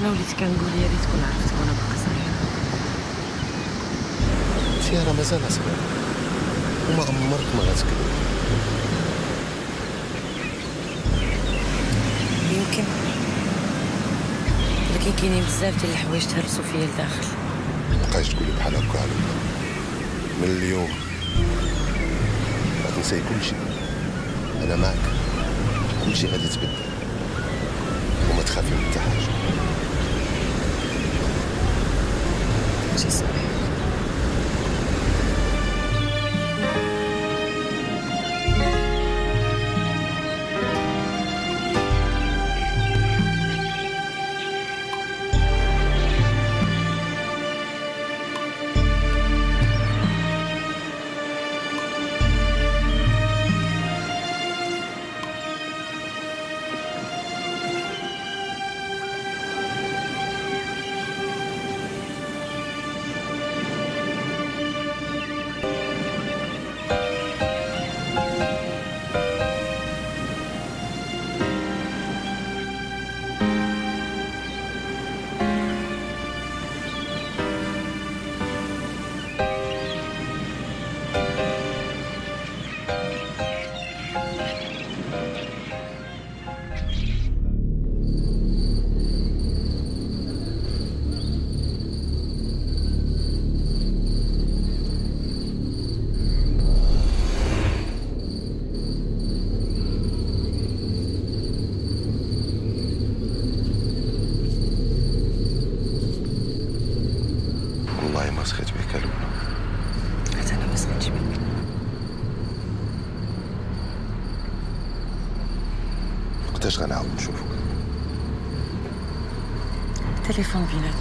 أنا وليت كنقول يا ريت كون عرفتك وأنا باقا صغيرة. انت راه مازال صغير وما عمرك ما غتكبر يمكن. ولكن كاينين بزاف ديال الحوايج تهرسوا فيا لداخل. مبقايش تقولي بحال هكا على من اليوم. غتنساي كلشي أنا معك. كلشي غادي يتبدل. وما تخافي من حتى حاجة. شي وقتاش غنعاود نشوفك التليفون بيناتنا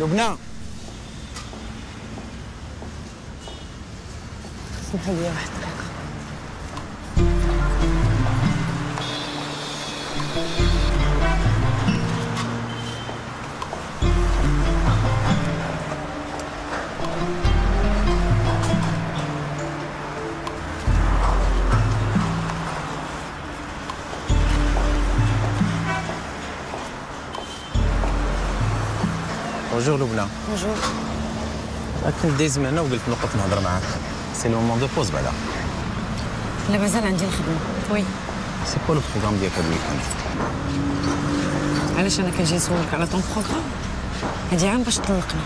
لبنى اسمحوا لي واحد Bonjour لبنى bonjour كنت دايز من هنا وقلت نوقف نهضر معاك. c'est le moment de pause بعدا لا مازال عندي الخدمة. Oui. c'est quoi le programme ديالك هاد ال week-end علاش أنا كنجي نسولك على ton programme هادي عام باش تطلقني.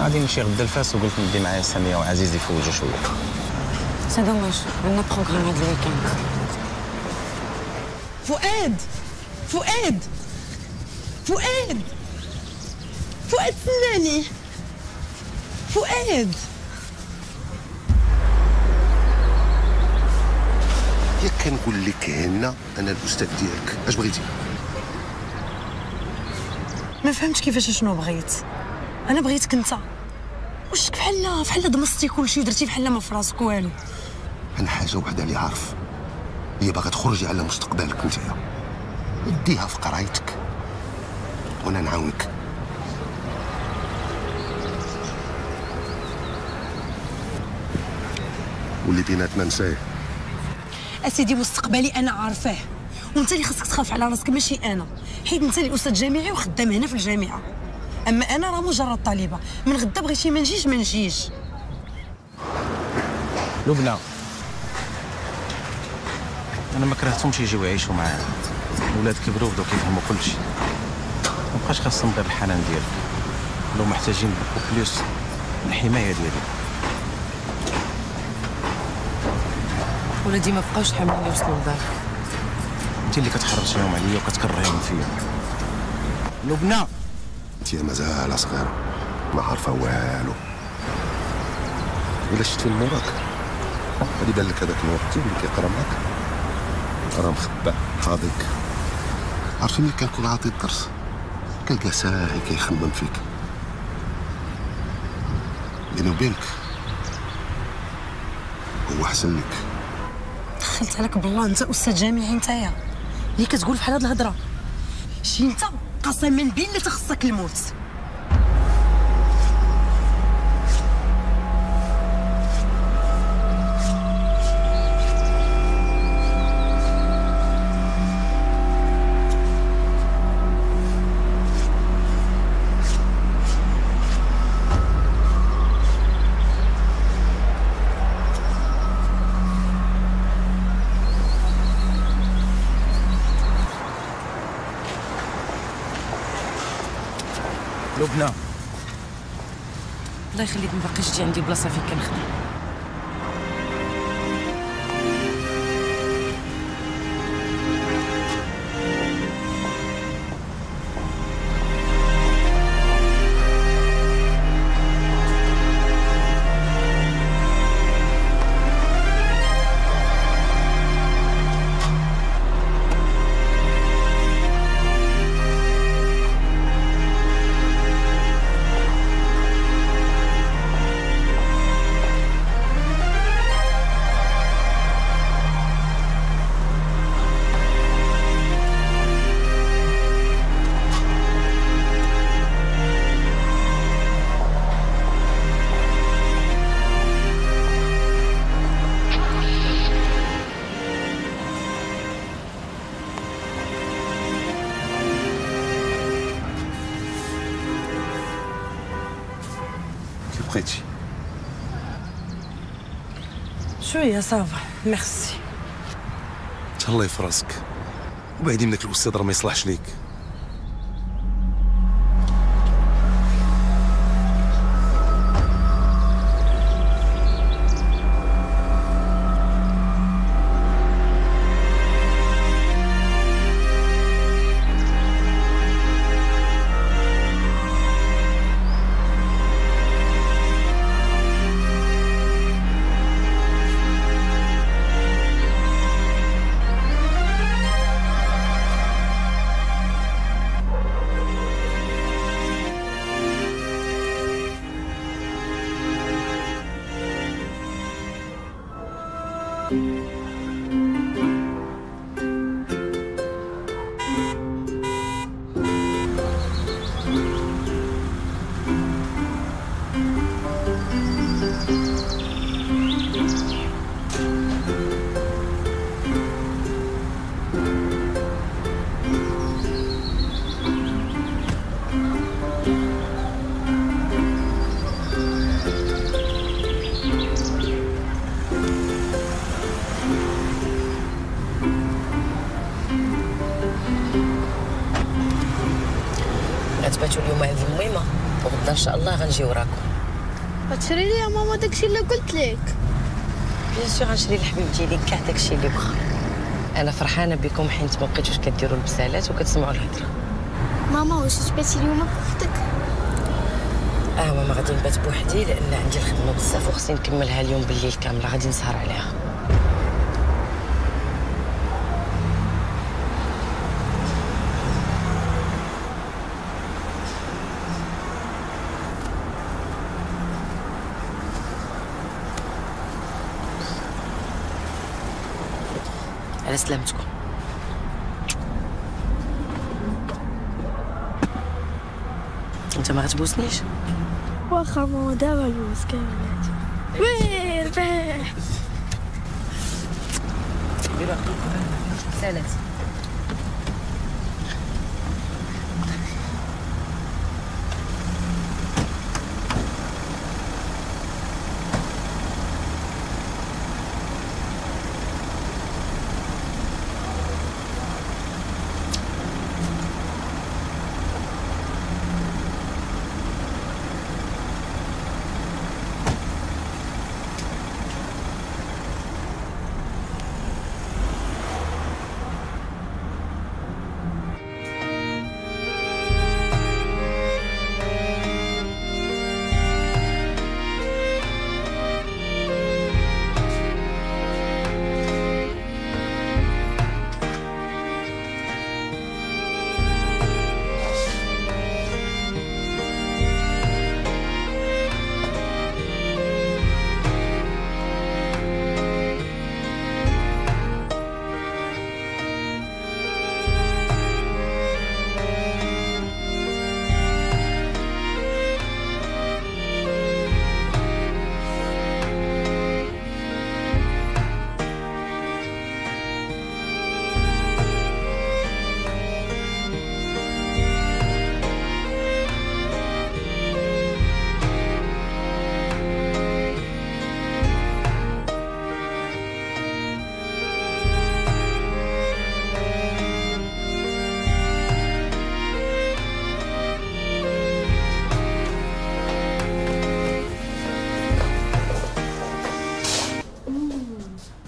غادي نمشي غدا لفاس وقلت ندي معايا ساميه وعزيز يفوجوا شوية. c'est dommage عندنا programme هاد ال week-end فؤاد! فؤاد! فؤاد ياك كنقول لك هنا أنا الأستاذ ديالك. أش بغيتي؟ ما فهمتش كيفاش شنو بغيت. أنا بغيتك أنت. واش بحال بحال دمستي كلشي ودرتي بحال ما في راسك والو. أنا حاجة وحدة اللي عارف. هي باغا تخرجي على مستقبلك نتايا ديها في قرايتك. وأنا نعاونك. واللي بيناتنا نساه أسيدي مستقبلي أنا عارفاه. وأنت اللي خاصك تخاف على راسك ماشي أنا. حيت أنت اللي أستاذ جامعي وخدام هنا في الجامعة. أما أنا راه مجرد طالبة. من غدا بغيتي ما نجيش ما نجيش. لبنى. أنا ما كرهتهمش يجيو يعيشوا معايا. الولاد كبروا وبداو كيفهموا كلشي ما بقاش خاصهم غير الحنان ديالك لو محتاجين بوكو بلوس الحماية ديالي. ولادي ما بقاوش حاملين يوصلوا لدارك انت اللي كتحرجيهم عليا وكتكرهيهم فيا. لبنى. انت مازال صغيرة. ما عارفة والو. الا شفت فين موراك غادي يبان لك هذاك الوقت اللي كيقرا معاك. راه مخبع فاضيك عرفتي ملي كنكون عاطي الدرس؟ كنلقى ساهي كيخمم فيك. بيني وبينك هو أحسن لك. دخلت عليك بالله انت أستاذ جامعي نتايا. اللي كتقول بحال هاد الهضرة. شي انت قسما بالله تخصك الموت. يخليك ما تجي عندي بلاصة فين كنخدم. شوية صافا ميرسي. تهلاي في راسك وبعدي منك الأستاذ راه ما يصلحش ليك. غنجي وراكم. غتشري لي يا ماما داكشي اللي قلت لك. بيان سور غنشري لحبيب ديالي كاع داكشي اللي بغا. أنا فرحانة بكم حيت ما بقيتوش كديروا البسالات وكتسمعوا الهضرة. ماما واش تباتي اليوم بوحدك؟ آه ماما غادي نبات بوحدي لأن عندي الخدمة بزاف وخصني نكملها اليوم بالليل كاملة غادي نسهر عليها. على سلامتكم انت ما غتبوسنيش واخا ماما دابا البوس كاملات وي ربح سالات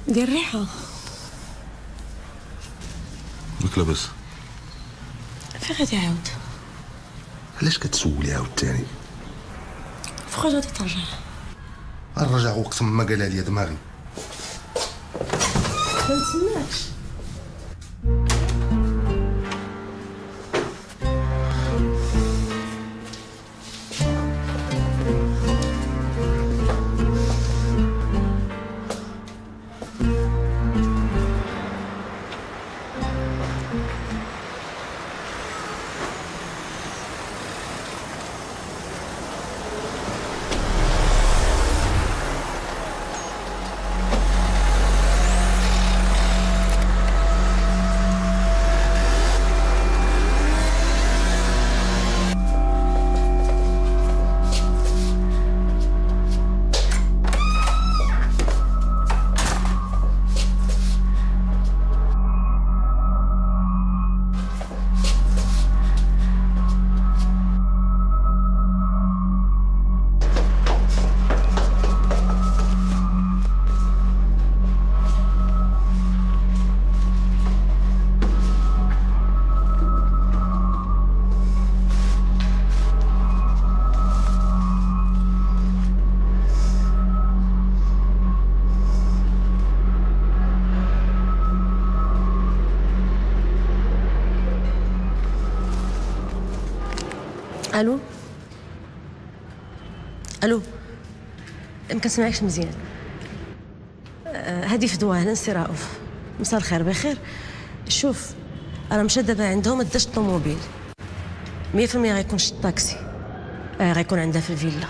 دير ريحه راك لاباس فين غادي عاود علاش كتسولي عاود تاني؟ فوق غادي ترجع. الرجع وقت ما قالها لي دماغي. ما نتسناكش ما كنسمعكش مزيان. آه، هذه فدوه هنا سي رؤوف. مساء الخير بخير. شوف أنا مشى دابا عندهم داش الطوموبيل 100% غيكون شي طاكسي. آه غيكون عندها في الفيلا.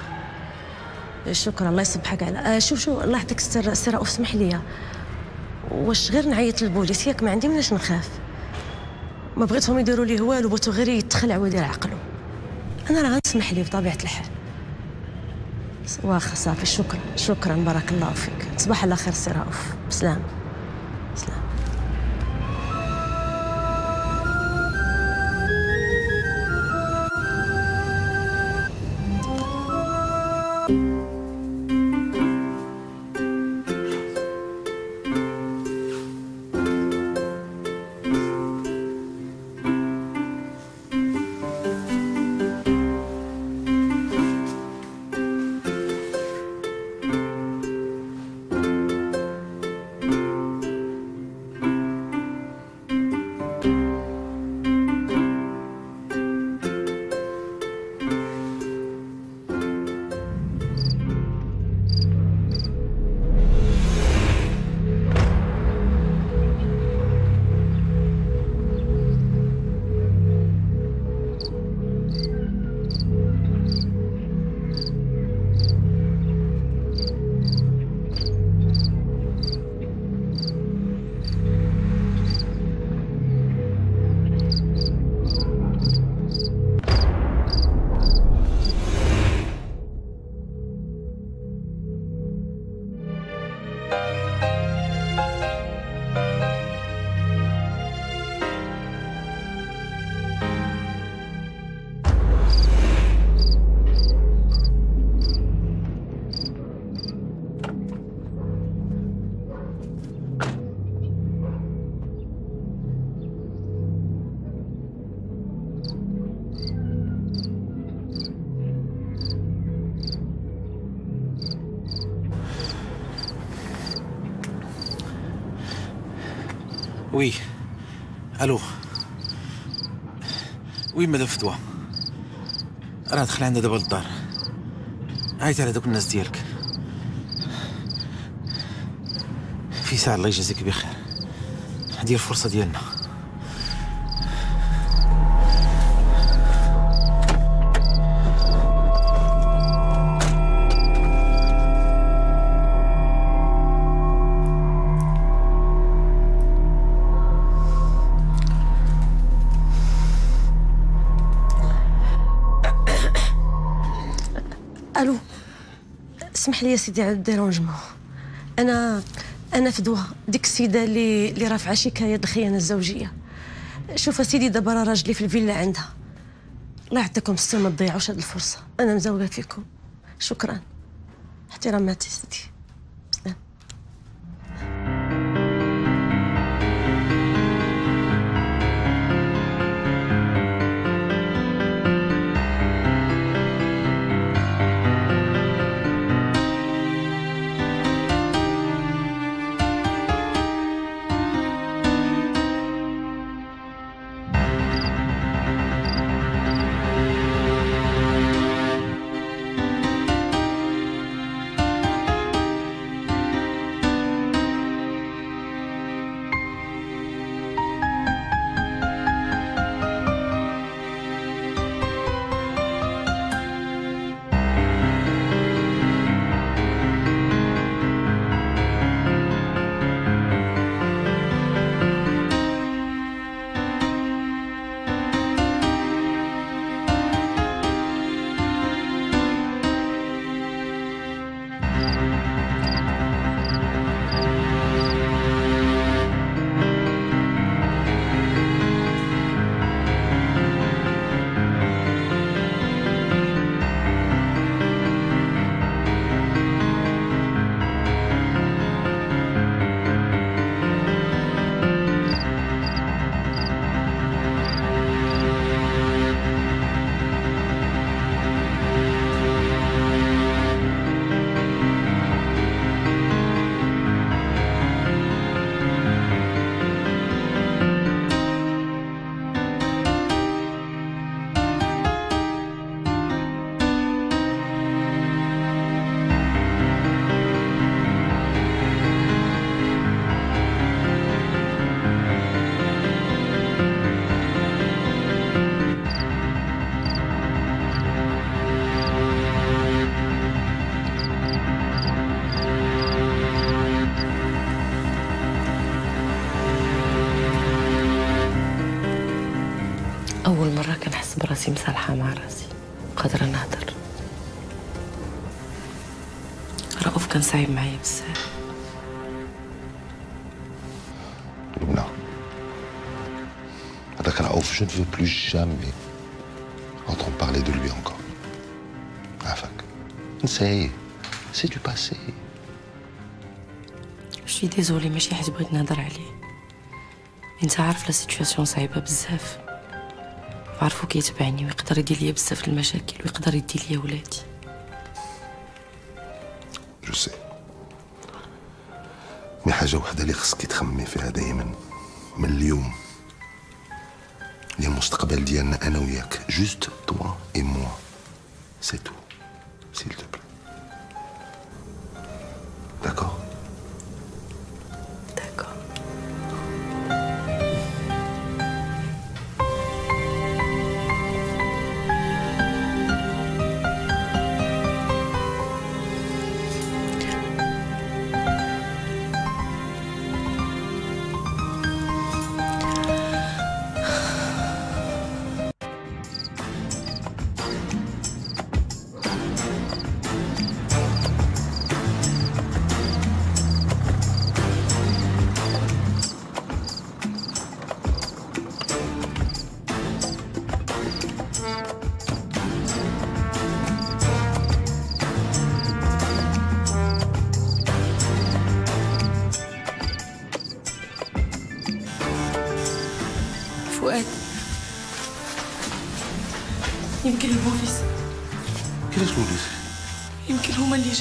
شكرا. الله يصبحك على آه شوف شوف الله يعطيك السر سي رؤوف اسمح لي. واش غير نعيط للبوليس؟ ياك ما عندي مناش نخاف. ما بغيتهم يديروا لي والو بغيتو غير يتخلع ويدير عقله أنا راه غنسمح ليه بطبيعة الحال. واخا صافي شكرا شكرا بارك الله فيك. تصبح على خير سي رؤوف بسلام. بسلام. وي مدام فدوى راه دخل عندنا دابا للدار. عيط على دوك الناس ديالك. في ساعة الله يجازيك بخير. هذه الفرصة ديالنا. اسمح لي سيدي على الديرونجمون. أنا أنا فدوى ديك السيدة اللي اللي رافعه شكايه الخيانة الزوجية. شوف سيدي دابا راه راجلي في الفيلا عندها. الله يعطيكم السر ما تضيعوش هذه الفرصة. أنا مزوقه فيكم. شكرا. احترامات يا سيدي. راسي مصالحة مع راسي. قادرة نهضر رؤوف كان صعيب معايا بزاف. لبنى. هذاك رؤوف ne veux plus jamais entendre parler de lui encore. عافاك نساي. c'est du passé je suis désolée ماشي حيت بغيت نهضر عليه انت عارف la situation صعيبه بزاف عارفو كيتبعني ويقدر يدير ليا بزاف المشاكل ويقدر يدي ليا ولادي. je sais mais حاجة وحدة اللي خصك تخممي فيها دايما من اليوم. اللي المستقبل ديالنا أنا وياك. juste toi et moi c'est tout c'est tout d'accord داكور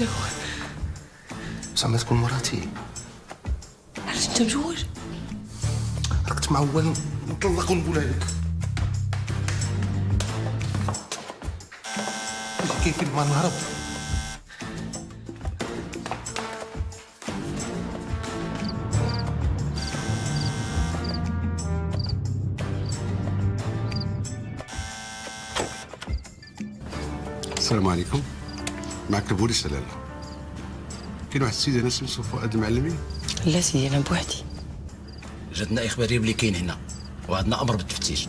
اللي جاو زعما تكون مراتي. علاش انت راك كنت معول نطلق ونقولها لك كيف ما نهرب السلام عليكم. معك البوليس لا لا كاين واحد السيد هنا سميتو فؤاد المعلمي لا سيدي أنا بوحدي. جاتنا اخباريه بلي كاين هنا وعندنا أمر بالتفتيش.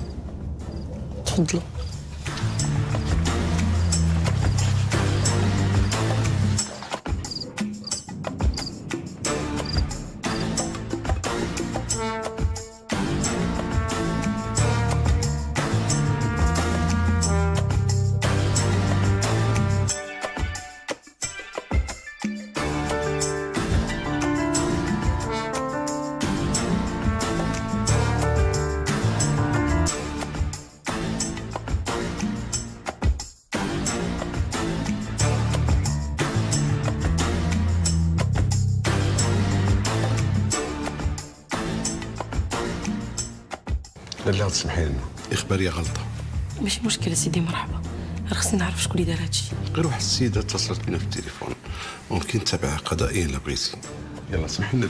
تفضلوا. اخباريه غلطة. ماشي مشكلة سيدي مرحبا. خصني نعرف شكون اللي دار هادشي. غير واحد السيدة اتصلت بنا في التليفون ممكن تتابعها قضائيا الا بغيتي. يلا سمحي لنا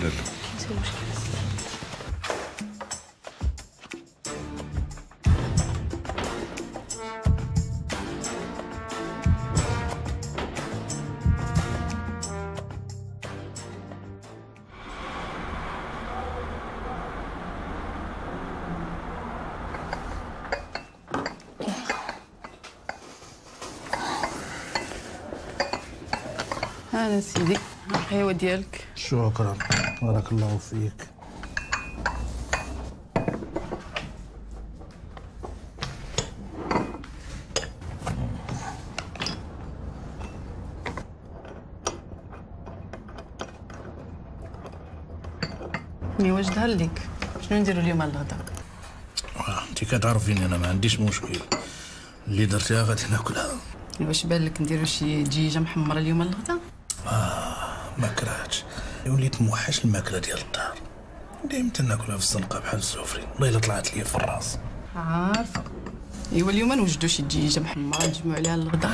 شكرا. بارك الله فيك. مي واش ظهر لك شنو نديرو اليوم على الغدا انت كتعرفيني أنا ما عنديش مشكل. اللي درتيها غادي ناكلها. واش بان لك نديرو شي دجيجه محمرة اليوم على الغدا وليت موحش الماكلة ديال الدار. دايما تناكلها في الزنقه بحال السفري والله إلا طلعت لي في الراس. عارفة. أيوا اليوم نوجدو شي دجيجه محمره نجمعو عليها الغدا.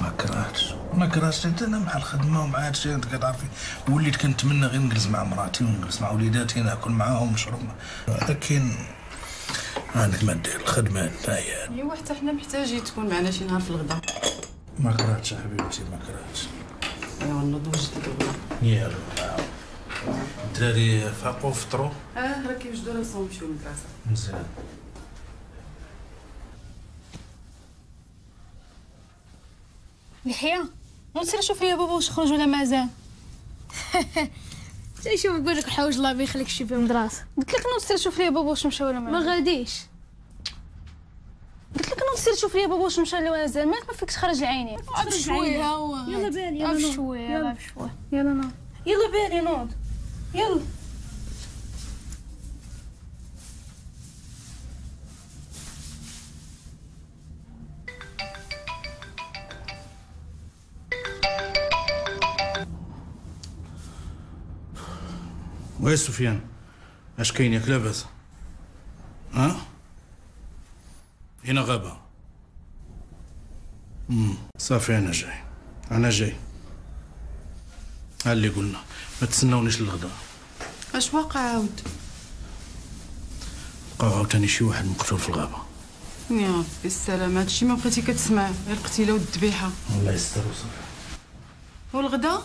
ما كرهتش. ما كرهتش. انت أنا مع الخدمه ومع هادشي أنت كتعرفي. وليت كنتمنى غير نجلس مع مراتي ونجلس مع وليداتي ناكل معاهم ونشرب لكن عندك ما دير الخدمة انت هي أيوا حتى حنا محتاجين تكون معنا شي نهار في الغدا. ما كرهتش يا حبيبتي ما كرهتش. أيوا نوض الغدا. يلا. الدراري فاقوا فطروا آه راه كيوجدوا راسهم يمشيو للمدرسه مزيان. لحية نسير شوف ليا بابا واش خرج ولا مازال شوف نقول لك حوايج الله يخليك شي في المدرسة قلت لك نسير شوف ليا بابا واش مشى ولا ما غاديش. قلت لك نسير شوف ليا بابا واش مشى ولا مازال مالك ما فيكش خرج العينين؟ شوية. ها هو يلا بالي يلا شوية يلا. يلا شوية. يلا نوض. يلا بالي نوض. يلا. ويا سفيان اش كاين ياك لاباس؟ ها؟ هنا غابة. امم صافي أنا جاي. أنا جاي. ها اللي قلنا؟ ما تسناونيش للغدا اش واقع عاود؟ بقى عاوتاني شي واحد مقتول في الغابة. يا ربي السلامة هادشي ما بقيتي كتسمع غير القتيلة والذبيحة. الله يستر وصافي. والغدا؟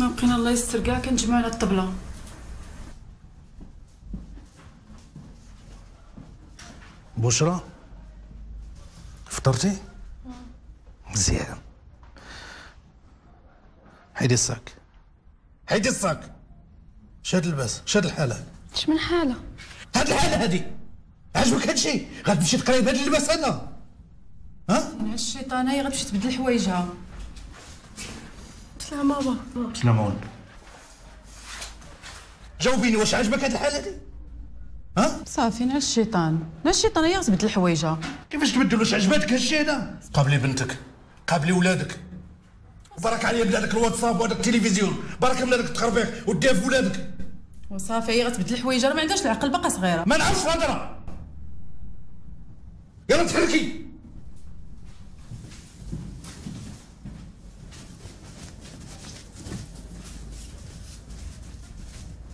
ما بقينا الله يستر كاع كنجمعوا على الطبلة. بشرى؟ فطرتي؟ مزيان. حيدي الصاك حيدي الصاك شاد الباس شاد الحالة. اش من حالة؟ هاد الحالة هادي. عجبك هادشي غتمشي تقري بهاد اللباس أنا ها؟ مع الشيطانة هي غتمشي تبدل حوايجها. سلام بابا سلام عليكم جاوبيني واش عجبك هاد الحالة دي ها؟ صافي نعس الشيطان. نعس الشيطان هي غتبدل حوايجها. كيفاش تبدل؟ واش عجباتك هادشي هذا؟ قابلي بنتك. قابلي ولادك. بارك عليا بلادك الواتساب وهذاك التلفزيون. بارك بلادك التخربيق وديها في ولادك وصافي هي غتبدل حوايجها راه ما عندهاش العقل باقا صغيرة. ما نعرفش الهضرة. يلا تحركي.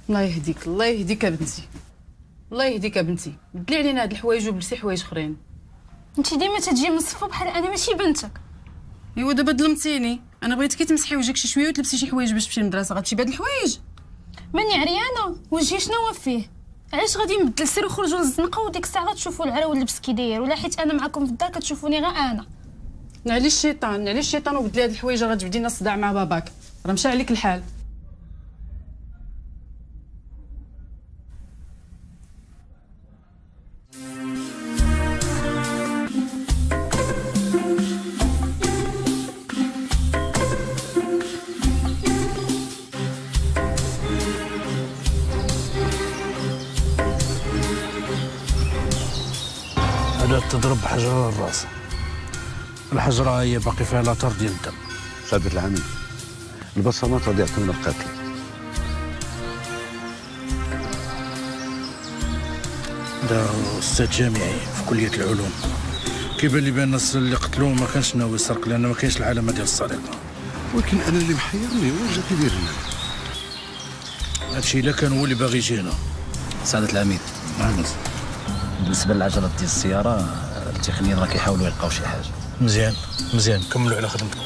الله يهديك الله يهديك يا بنتي. الله يهديك يا بنتي. بدلي علينا هاد الحوايج وبلسي حوايج أخرين. انت ديما تجي من الصفه بحال أنا ماشي بنتك. ايوا دابا ظلمتيني أنا بغيتك تمسحي وجهك شي شوية وتلبسي شي حوايج باش تمشي للمدرسة. غتمشي بهاد الحوايج. ماني عريانة. وجهي شنو هو فيه؟ علاش غادي نبدل سير وخرجوا للزنقة وديك الساعة غتشوفوا العرا واللبس كي داير؟ ولا حيت أنا معكم في الدار كتشوفوني غير أنا. نعلي الشيطان نعلي الشيطان وبدلي هاد الحوايج راه غتبدي لنا الصداع مع باباك. راه مشى عليك الحال. الرأس. الحجرة هي باقي فيها لاطر ديال الدم سعادة العميد البصمات غادي يعطيونا القاتل. ده أستاذ جامعي في كلية العلوم. كيبان لي بأن الناس اللي قتلوه ما كانش ناوي يسرق لأن ما كاينش العلامه ديال السرقه ولكن أنا اللي محيرني واش جا كيدير هنا هادشي إلا كان هو اللي باغي يجي هنا سعادة العميد نعم. بالنسبة للعجلة ديال السيارة التقنيين راه كيحاولوا يلقاو شي حاجة. مزيان مزيان. كملوا على خدمتكم.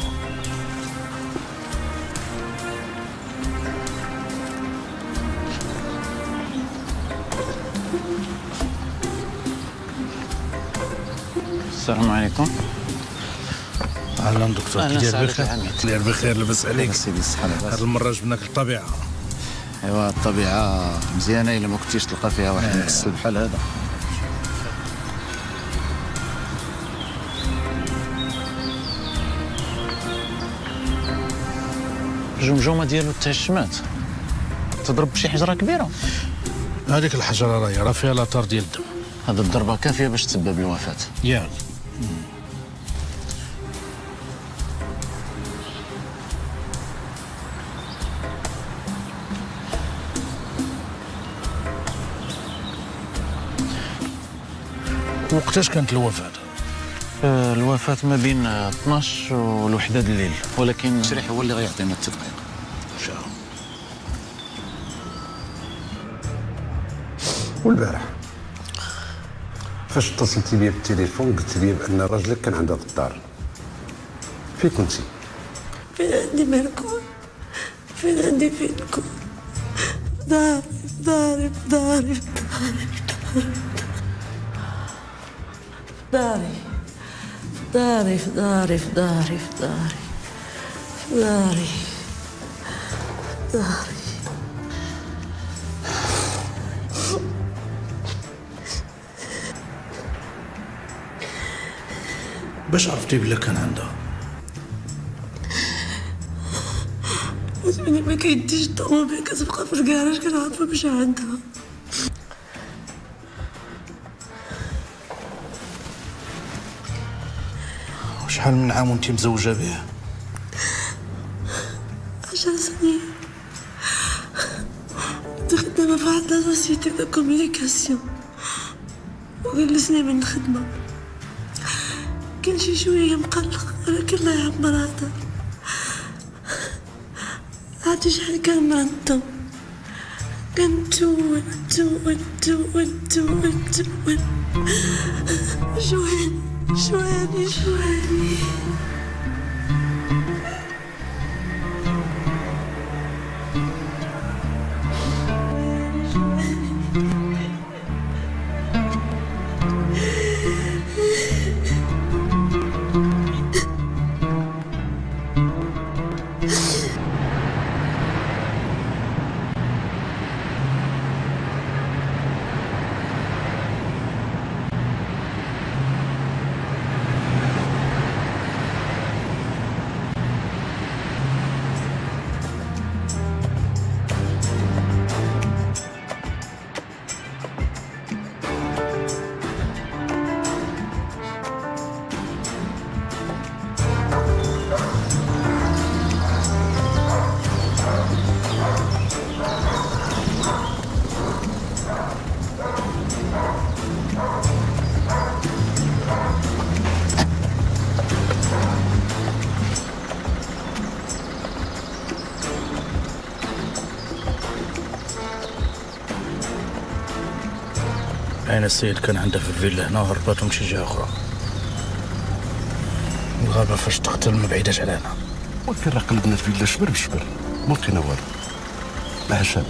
السلام عليكم. أهلا دكتور كي داير بخير. داير بخير لاباس عليك. سيدي الصحة لاباس. هاد المرة جبناك للطبيعه أيوا الطبيعة مزيانة إلا ما كنتيش تلقى فيها واحد مكسل بحال هذا. الجمجمة ديالو تهشمات تضرب بشي حجرة كبيرة. هذيك الحجرة راهي راه فيها لاطر ديال الدم. هذا الضربة كافية باش تسبب الوفاة. ياك وقتاش كانت الوفاة؟ الوفاة ما بين آه، 12 والوحدة د الليل ولكن التشريح هو اللي غيعطينا التدقيق. إن شاء الله. والبارح فاش اتصلتي بيا بالتليفون قلت لي بأن راجلك كان عندها في الدار. فين كنتي؟ فين عندي ما نكون؟ فين عندي فين نكون؟ داري داري داري داري داري. داري في داري في داري في داري. في داري. داري. باش عرفتي بلا كان عندها. يعني ما كيديش الطوموبيل كتبقى في الكراج كنعرفها باش عندها. شحال من عام وانت مزوجة به عشر سنين. كنت خدامة في واحد la société de communication. وجلسني من الخدمة. كان شي شوية مقلق ولكن الله يعمر هذا عرفتي شحال كان مرضم كان تون تون تون تون تون شواني Shreddy, Shreddy. السيد كان عنده في الفيلا هنا وهربت ومشي جهة أخرى. الغابة فاش تقتل ما بعيداش علينا ولكن راه قلبنا الفيلا شبر بشبر؟ ما لقينا والو. هشام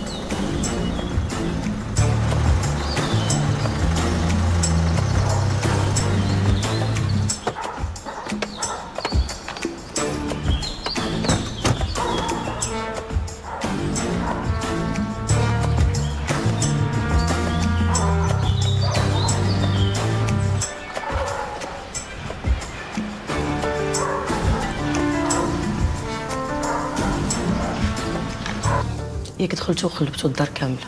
ياك دخلتو وقلبتو الدار كاملة.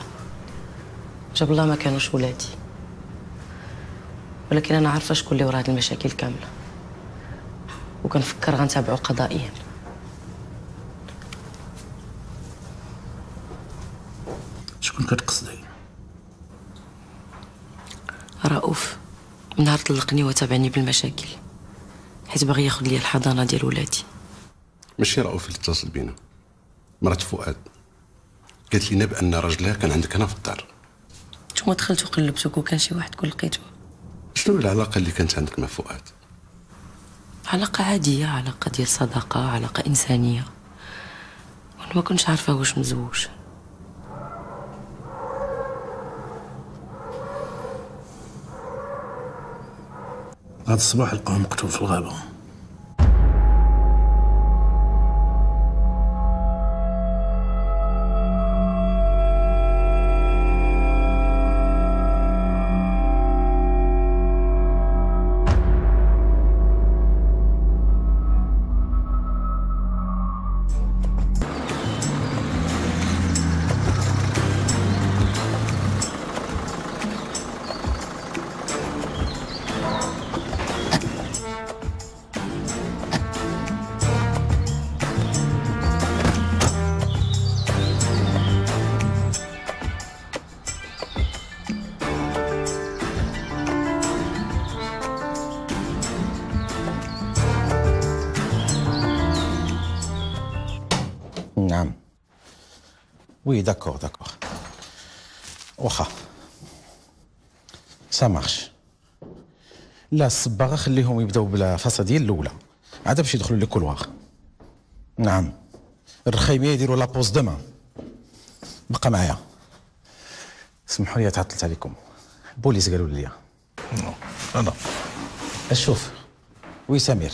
جاب الله ما كانوش ولادي. ولكن أنا عارفة شكون اللي ورا هاد المشاكل كاملة. وكنفكر غنتابعو قضائيا. شكون كتقصدي؟ رؤوف من نهار طلقني وتابعني بالمشاكل. حيت باغي ياخذ لي الحضانة ديال ولادي. ماشي رؤوف اللي اتصل بينا. مرات فؤاد. قالت لنا بان راجلها كان عندك هنا في الدار. نتوما دخلتو قلبتو كون كان شي واحد كون لقيتو شنو العلاقة اللي كانت عندك مع فؤاد؟ علاقة عادية علاقة ديال صداقة علاقة إنسانية. وأنا ما كنتش عارفة واش مزوج. هذا الصباح لقوه مقتول في الغابة. oui d'accord d'accord واخا ça marche لا الصباغه خليهم يبداو بالفاصه ديال الاولى عاد باش يدخلوا les couloirs نعم الرخايمية يديروا la pose demain بقى معايا سمحوا لي تعطلت عليكم البوليس قالوا لي لا لا شوف oui سمير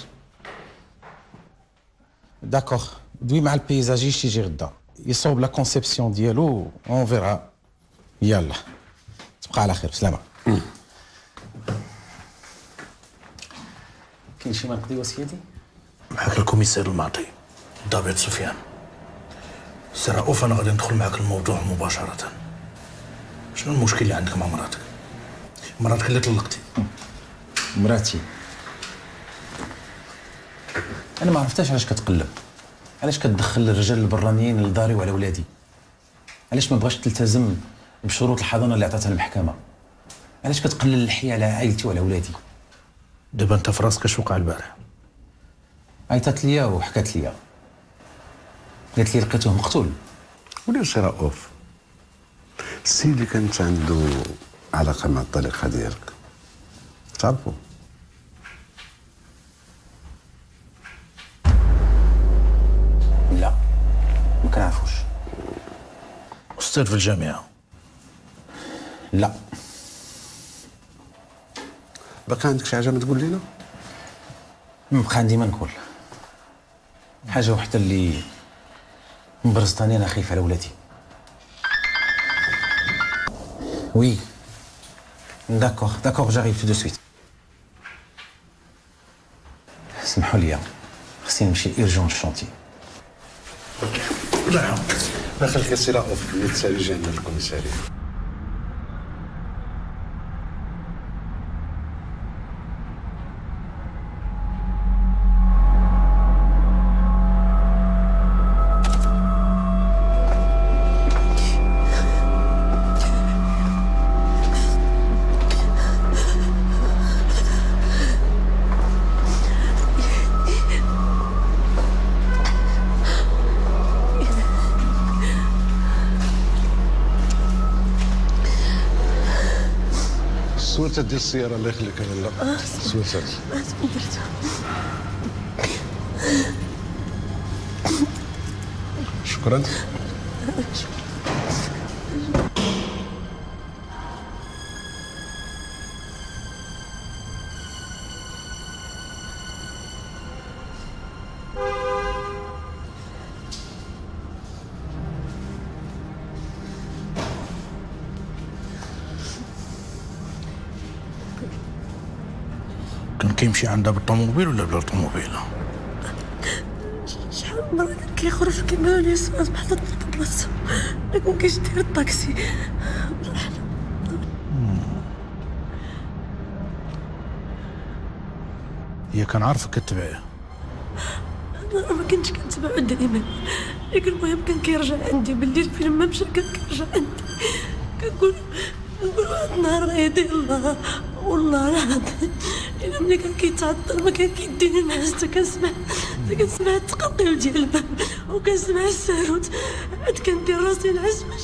d'accord دوي مع ال paysagiste يجي غدا يصوب la conception ديالو on verra يلا. تبقى على خير. بسلامه كاين شي ما نقضي وسيدي؟ معك ال commissaire المعطي ضابط سفيان. سي رؤوف أنا غادي ندخل معك الموضوع مباشرة. شنو المشكل اللي عندك مع مراتك؟ مراتك اللي طلقتي. مراتي. أنا ما عرفتش علاش كتقلب. علاش كتدخل الرجال البرانيين لداري وعلى ولادي؟ علاش ما بغاش تلتزم بشروط الحضانة اللي عطاتها المحكمة؟ علاش كتقلل اللحيه على عائلتي وعلى ولادي؟ دابا انت في راسك اش وقع البارح؟ عيطات ليا وحكات ليا. قالت لي لقيتوه مقتول. ولي سي رؤوف السيد اللي كانت عنده علاقة مع الطليقه ديالك تعرفوا كنعرفوش. أستاذ في الجامعة. لا. باقي عندك شي حاجة ما تقول ما بقى عندي ما نقول. حاجة وحدة اللي مبرزطاني أنا خايف على ولادي. Oui. d'accord d'accord j'arrive tout de suite سمحوا لي. خصني نمشي urgent ال chantier لا الله يخليك سي رؤوف اللي تسالي جي عندنا السويتة ديال السيارة الله يخليك أنا لا. السويتة درت شكرا. كان كيمشي عندها بالطوموبيل ولا بلا طوموبيل شحال من مرة كان كيخرج كيما لي سواس بحال راسو ما كون كيشدير الطاكسي. هي كان عارفك كتبعيه أنا ما كنتش كنتبعو دائما لكن المهم كان كيرجع عندي. بالليل فين ما مشى كان كيرجع عندي. كنقول كنقول واحد النهار غيدي الله والله العظيم. ملي كان كيتعطل ما كان كيديني نعس حتى كنسمع كنسمع التقلقيل ديال الباب وكنسمع الساروت. عاد كندير راسي نعس باش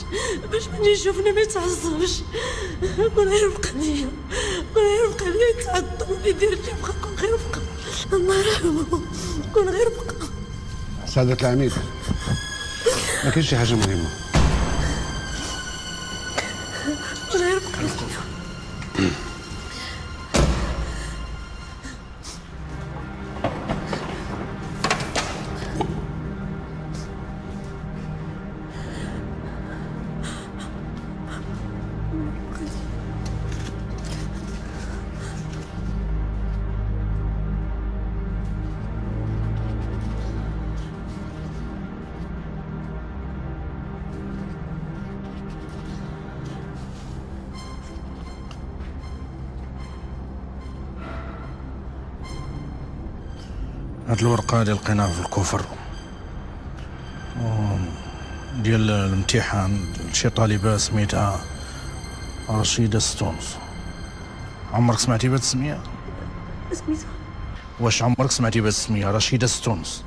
باش ملي يشوفني ما يتعصبش. كون غير بقى ليا كون غير بقى ليا يتعطل ولا يدير اللي بقى كون غير بقى الله يرحمه كون غير بقى سعادة العميد ما كاينش شي حاجة مهمة. الورقة هادي لقيناها في ال coffre. ديال الامتحان شي طالبة سميتها رشيدة ستونز عمرك سمعتي بهاد السمية؟ سميتو واش عمرك سمعتي بهاد السمية؟ رشيدة ستونز؟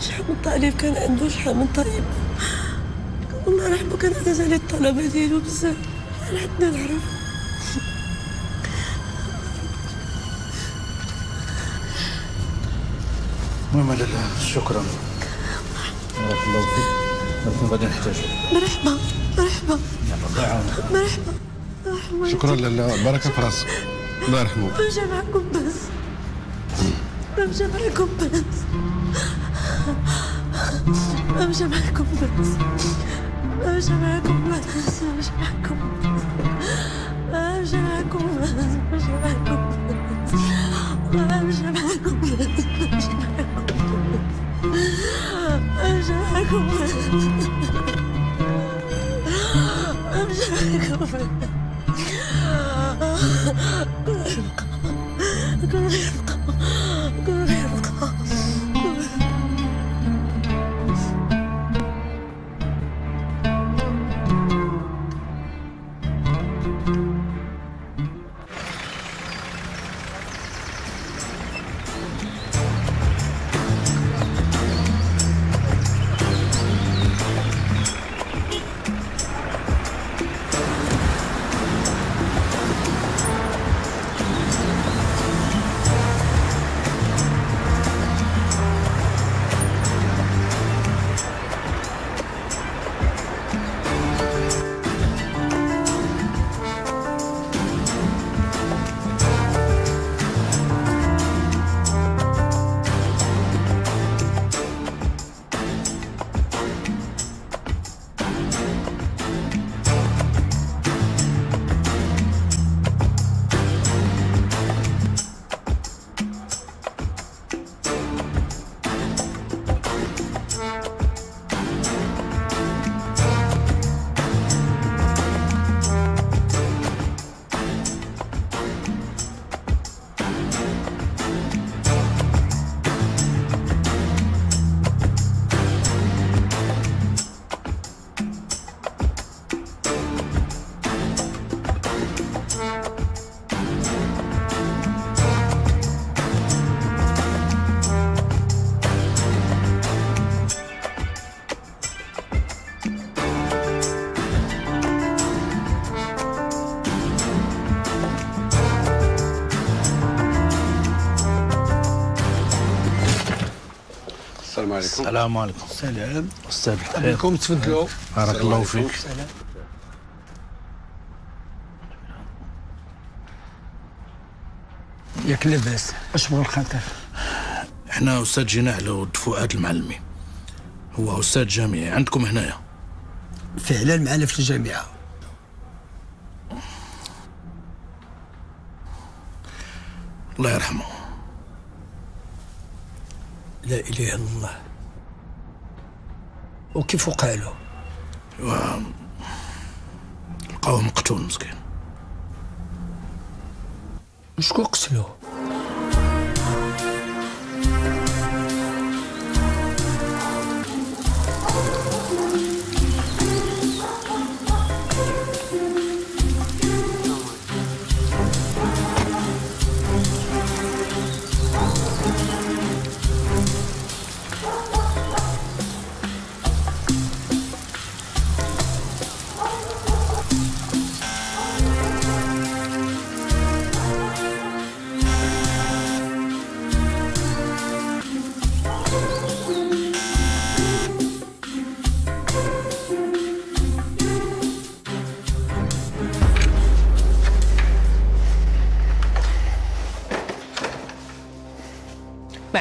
شحال من طالب كان عنده شحال من طالب؟ الله يرحمه كان عزيز عليه الطلبة ديالو بزاف. حتى نعرف. المهم لاله شكرا. بارك الله فيك. نكون غادي نحتاجو مرحبا. مرحبا. مرحبا. مرحبا. شكرا لاله بركة في راسك. الله يرحمه. بمشي معكم بس بمشي معكم بس بمشي معكم بس بمشي معكم بس بمشي معكم السلام عليكم. السلام أستاذ الخير تفضلوا بارك الله فيك. ياك لاباس. أش بغى الخاطر؟ إحنا أستاذ جينا على ولد فؤاد المعلمي. هو أستاذ جامعي. عندكم هنايا. فعلا معنا في الجامعة. الله يرحمه. لا إله إلا الله. وكيف و- لقاوه مقتول مسكين. شكون قتلو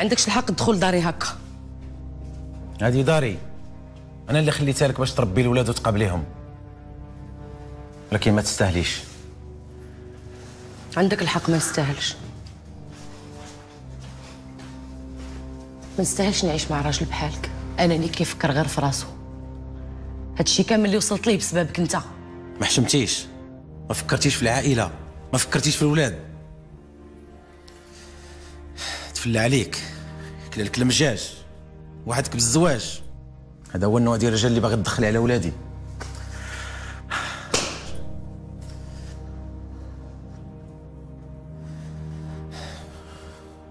عندكش الحق تدخل داري هكا. هذه داري. أنا اللي خليتها لك باش تربي الولاد وتقابليهم. ولكن ما تستاهليش. عندك الحق ما نستاهلش ما نستاهلش نعيش مع راجل بحالك. أنا اللي كيفكر غير في راسو هادشي كامل اللي وصلت ليه بسببك أنت. ما حشمتيش. ما فكرتيش في العائلة. ما فكرتيش في الولاد. تفلى عليك. كلا لك المجاج وحدك بالزواج هذا هو النوع ديال الرجال اللي باغي تدخل على ولادي.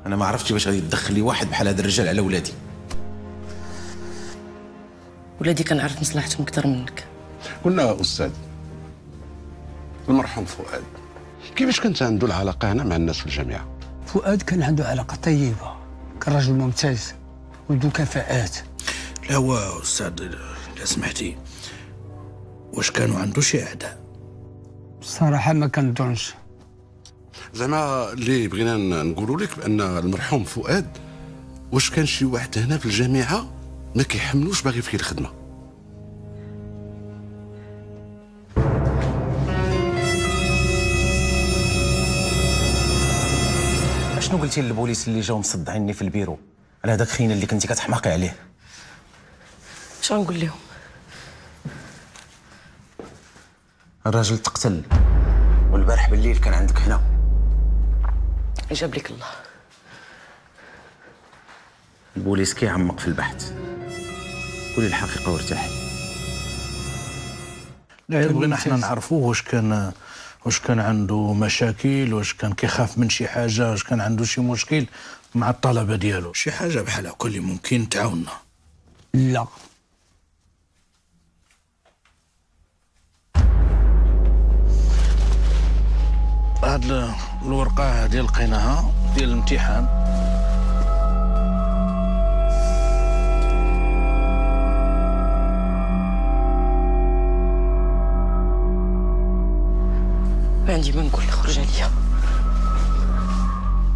أنا ما عرفتش باش غادي تدخل لي واحد بحال هذا الرجال على ولادي. ولادي كنعرف مصلحتهم أكثر منك. قلنا أستاذ المرحوم فؤاد كيفاش كانت عنده العلاقة هنا مع الناس في الجامعة؟ فؤاد كان عنده علاقة طيبة. كان رجل ممتاز وذو كفاءات. لا هو أستاذ إذا سمحتي واش كانوا عنده شي أعداء؟ الصراحه ما كنظنش. زعما اللي بغينا نقولوا لك بأن المرحوم فؤاد واش كان شي واحد هنا في الجامعة ما كيحملوش باغي فيه الخدمه شنو قلتي للبوليس اللي جاو مصدعيني في البيرو؟ على هذاك خينا اللي كنتي كتحماقي عليه. اش غنقول لهم؟ الراجل تقتل. والبارح بالليل كان عندك هنا. يجاب لك الله. البوليس كيعمق في البحث. قولي الحقيقة وارتاحي. لا بغينا حنا نعرفوه واش كان واش كان عنده مشاكل واش كان كيخاف من شي حاجة واش كان عنده شي مشكل مع الطلبة ديالو؟ شي حاجة بحال هكا اللي ممكن تعاوننا. لا. هاد الورقة هادي لقيناها ديال الامتحان. ما عندي ما نقول خرج عليا.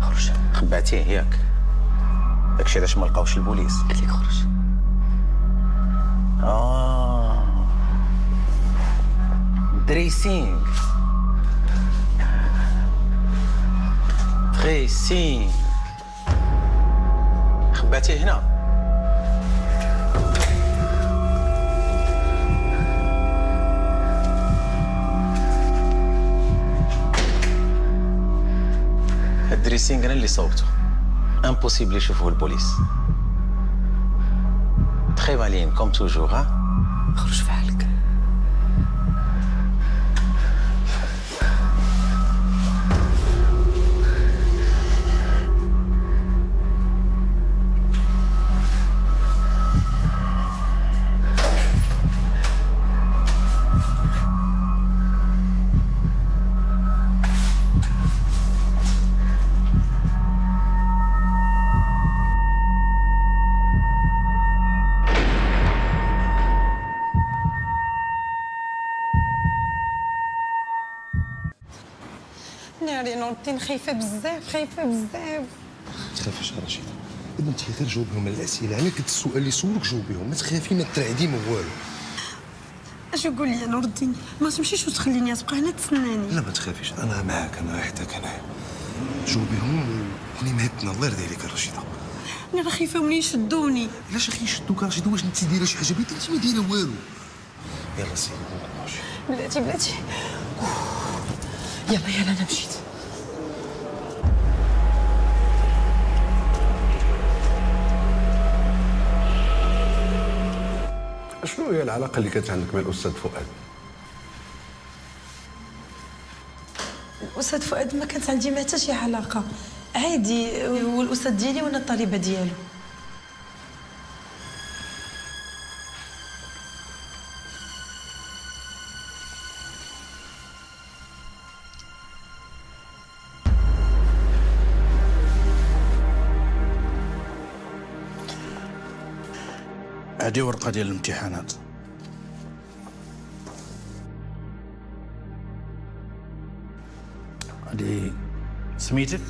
خرج خبعتيه ياك داكشي علاش ما لقاوش البوليس؟ قلت لك خرج آه. dressing dressing خبعتيه هنا. ال dressing أنا اللي صوبته impossible يشوفوه البوليس تخي مالين كوم توجور ها خرج في الدين خايفه بزاف خايفة بزاف. تخافيش رشيدة بنتي غير جاوبيهم على الأسئلة أنا كنت السؤال اللي سولك جاوبيهم. ما تخافي ما ترعدي ما والو. أش يقول لي نور الدين ما تمشيش وتخليني تبقى هنا تسناني. لا ما تخافيش. أنا معاك أنا حداك هنايا جاوبيهم ولي مهتنا. الله يرضي عليك رشيدة. أنا راه خايفة من يشدوني. علاش غير يشدوك رشيدة. واش انت دايرة شي حاجة؟ بيت انت ما دايرة والو. يلا سيدي بلاتي بلاتي. يلا يلا أنا مشيت. شنو هي العلاقة اللي كانت عندك مع الأستاذ فؤاد؟ الأستاذ فؤاد ما كانت عندي ما حتى شي علاقة. عادي هو الاستاذ ديالي وأنا الطالبة ديالو. هادي ورقة ديال الامتحانات. هادي سميتك؟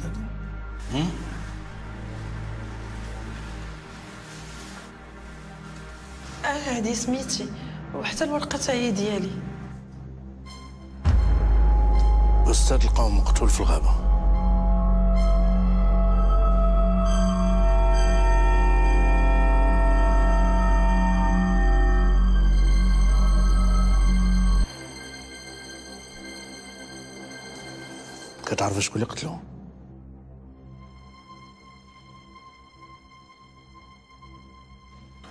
آه هادي سميتي. وحتى الورقة تا هي ديالي. أستاذ لقاو مقتول في الغابة. كتعرف شكون اللي قتلو؟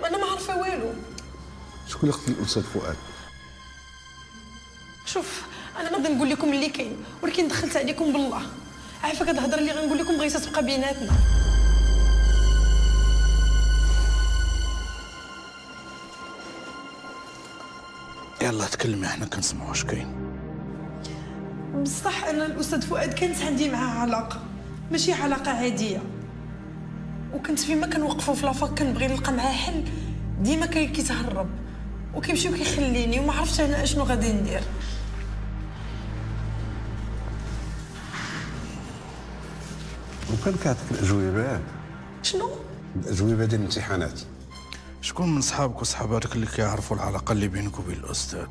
أنا ما عارفه والو. شكون اللي قتل الأستاذ فؤاد؟ شوف أنا نقدر نقول لكم اللي كاين ولكن دخلت عليكم بالله. عارفة كتهضر اللي غنقول لكم بغيتها تبقى بيناتنا. يلا تكلمي حنا كنسمعوا واش كاين. بصح أنا الأستاذ فؤاد كانت عندي معاه علاقة ماشي علاقة عادية. وكنت فيما كنوقفوا في لافاك كنبغي نلقى معاه حل ديما كي- كيتهرب. وكيمشي وكيخليني وما عرفتش أنا أشنو غادي ندير. كان كيعطيك الأجوبة؟ شنو؟ الأجوبة ديال الامتحانات. شكون من صحابك وصحاباتك اللي كيعرفوا العلاقة اللي بينك وبين الأستاذ؟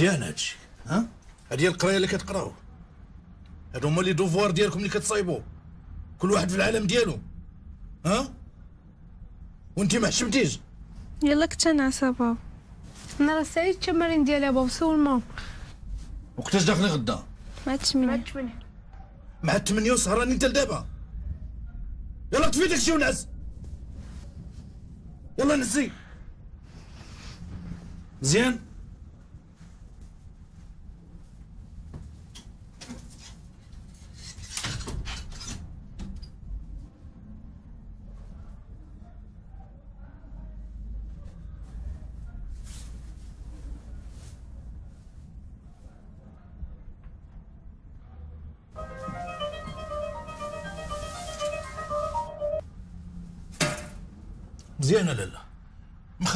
مزيان هادشي ها؟ هادي هي القراية اللي كتقراو. هادو هما لي دوفوار ديالكم اللي كتصايبوا كل واحد في العالم ديالو ها؟ وانت ما حشمتيش. يلا كنت نعسى بابا أنا راه ساليت التمارين ديالي يا بابا سول ماما وقتاش داخلي غدا؟ مع التمنية مع الثمانية وسهراني انت لدابا. يلا طفي داكشي ونعس. يلا نسي مزيان؟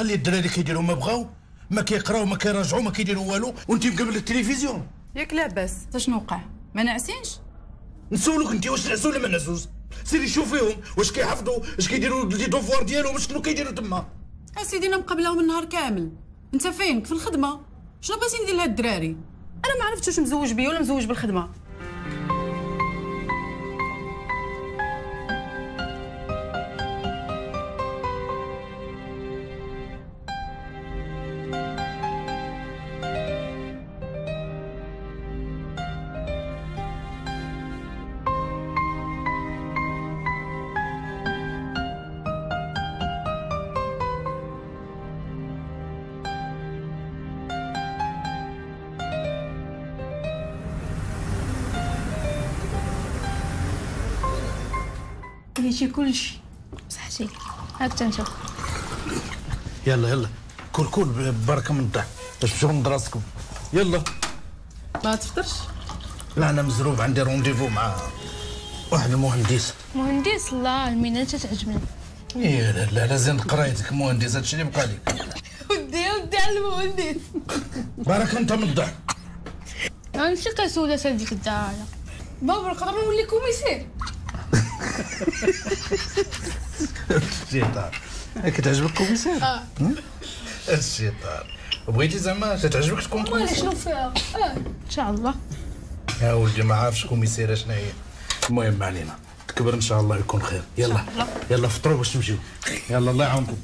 مخلي الدراري كيديروا ما بغاو ما كيقراو ما كيراجعوا ما كيديروا والو وانت مقابل التلفزيون. ياك لاباس حتى شنو وقع ما نعسينش. نسولك انت واش نعسوا ولا ما نعسوش؟ سيري شوفيهم واش كيحفظوا واش كيديروا les devoirs ديالهم شنو كيديروا تما. اسيدي أنا مقابلاهم النهار كامل. انت فينك؟ في الخدمة. شنو بغيتي ندير لهاد الدراري؟ أنا ما عرفتش واش مزوج بيا ولا مزوج بالخدمة. هاك تنشوف. يلا يلا. كل كل باركا من الضحك باش تمشيو لمدراستكم يلا. ما تفطرش؟ لا أنا مزروب. عندي rendez-vous مع واحد المهندس. مهندس؟ لا المهنة تتعجبني. إيه لا لا لازم قرايتك مهندس. هادشي اللي بقى لك ودي ودي على المهندس. باركا أنت من الضحك غنمشي كسولة هذيك الدار بابا نقدر نولي commissaire الشيطان كتعجبك commissaire آه الشيطان بغيتي زعما تعجبك تكون commissaire شنو فيها آه ان شاء الله يا ولدي ما عارفش commissaire شنو هي المهم ما علينا تكبر ان شاء الله يكون خير يلا يلا فطروا باش تمشيو يلا الله يعاونكم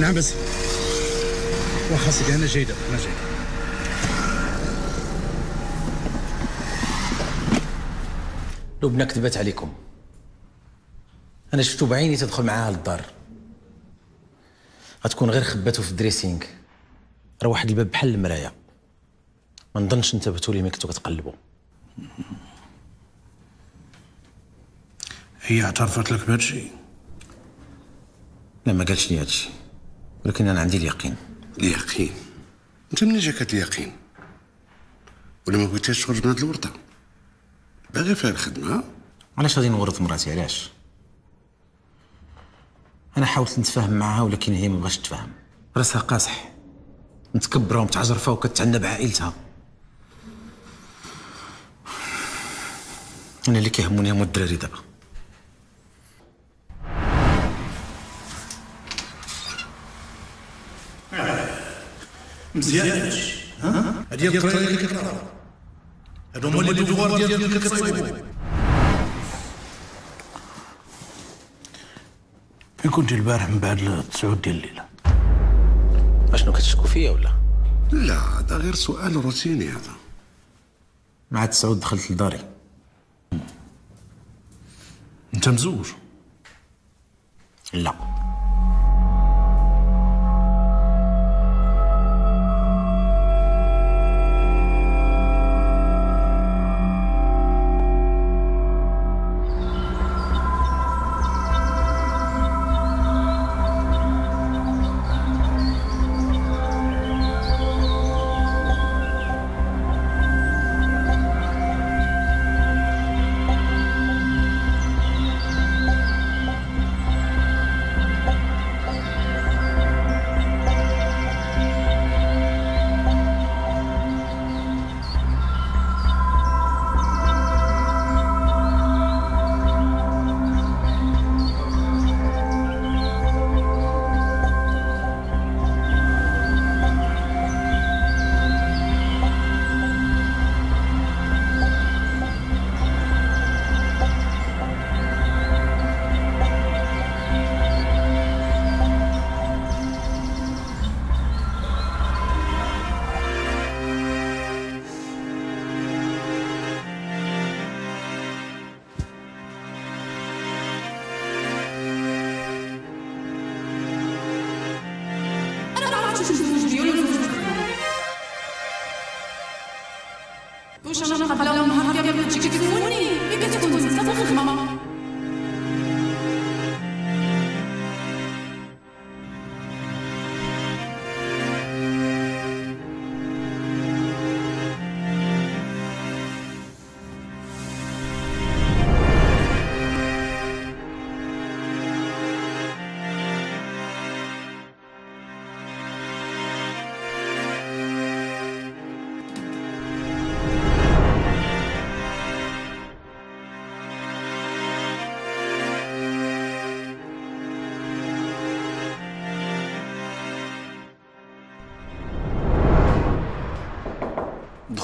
نعم بس. وخاصك أنا جيدة أنا جيدة. لبنى كذبت عليكم. أنا شفتو بعيني تدخل معاها للدار. غتكون غير خباتو في الدريسينغ. راه واحد الباب بحال المرايه ما نظنش انتبهتوا لي ملي كنتو كتقلبوا هي اعترفت لك بهادشي؟ لا ما قالش لي هادشي. ولكن أنا عندي اليقين. اليقين؟ أنت منين جاك اليقين؟ ولا ما بغيتيش تخرج من هاد الورطة؟ باغي فيها الخدمة. علاش غادي نورط مراتي؟ علاش؟ أنا حاولت نتفاهم معاها ولكن هي ما بغاش تفهم. راسها قاصح. متكبره ومتعجرفه وكتعنى بعائلتها. أنا اللي كيهموني هما الدراري دابا. مزيان. ها؟ هادي هي الطريقة اللي كتهضر هادو هما لي دوفوار ديالك اللي كتصايبو. فين كنتي البارح من بعد التسعود ديال الليلة. أشنو كتشكو فيا ولا؟ لا هذا غير سؤال روتيني هذا. مع التسعود دخلت لداري. أنت مزوج؟ لا.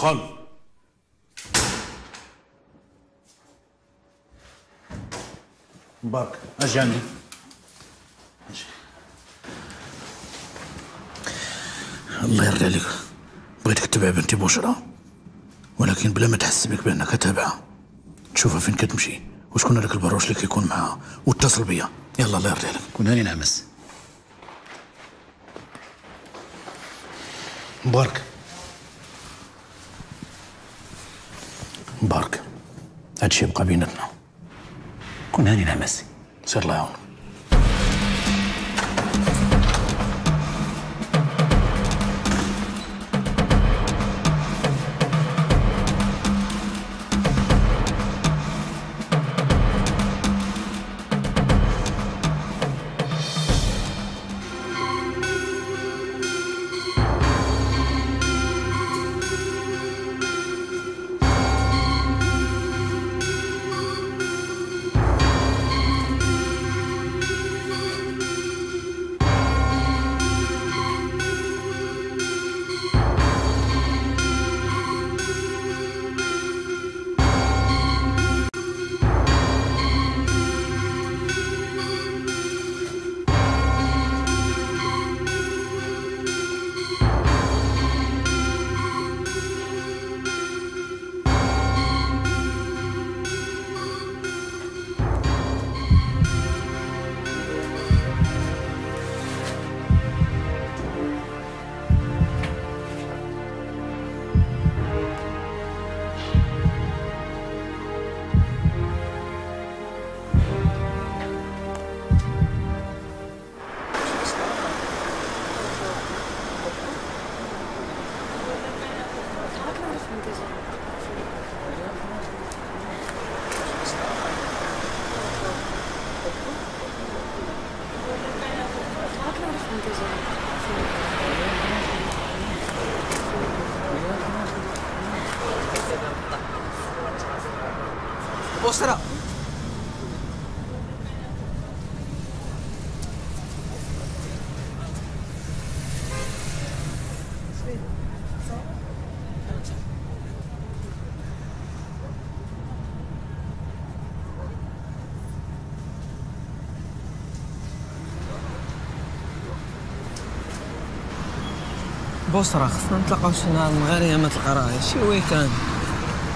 دخل مبارك. أجي عندي. الله يرضي عليك. بغيتك تتبع بنتي بشرى ولكن بلا ما تحس بك بأنك تابعها تشوفها فين كتمشي؟ وشكون هذاك البروش اللي كيكون معاها؟ واتصل بيا. يلا الله يرضي عليك. كون هاني نعمس. مبارك. هادشي يبقى بيناتنا كون هاني نعمس سير الله يعاونك. بشرى خصنا نتلاقاو شي نهار من غير ايامات القرايه شي week-end.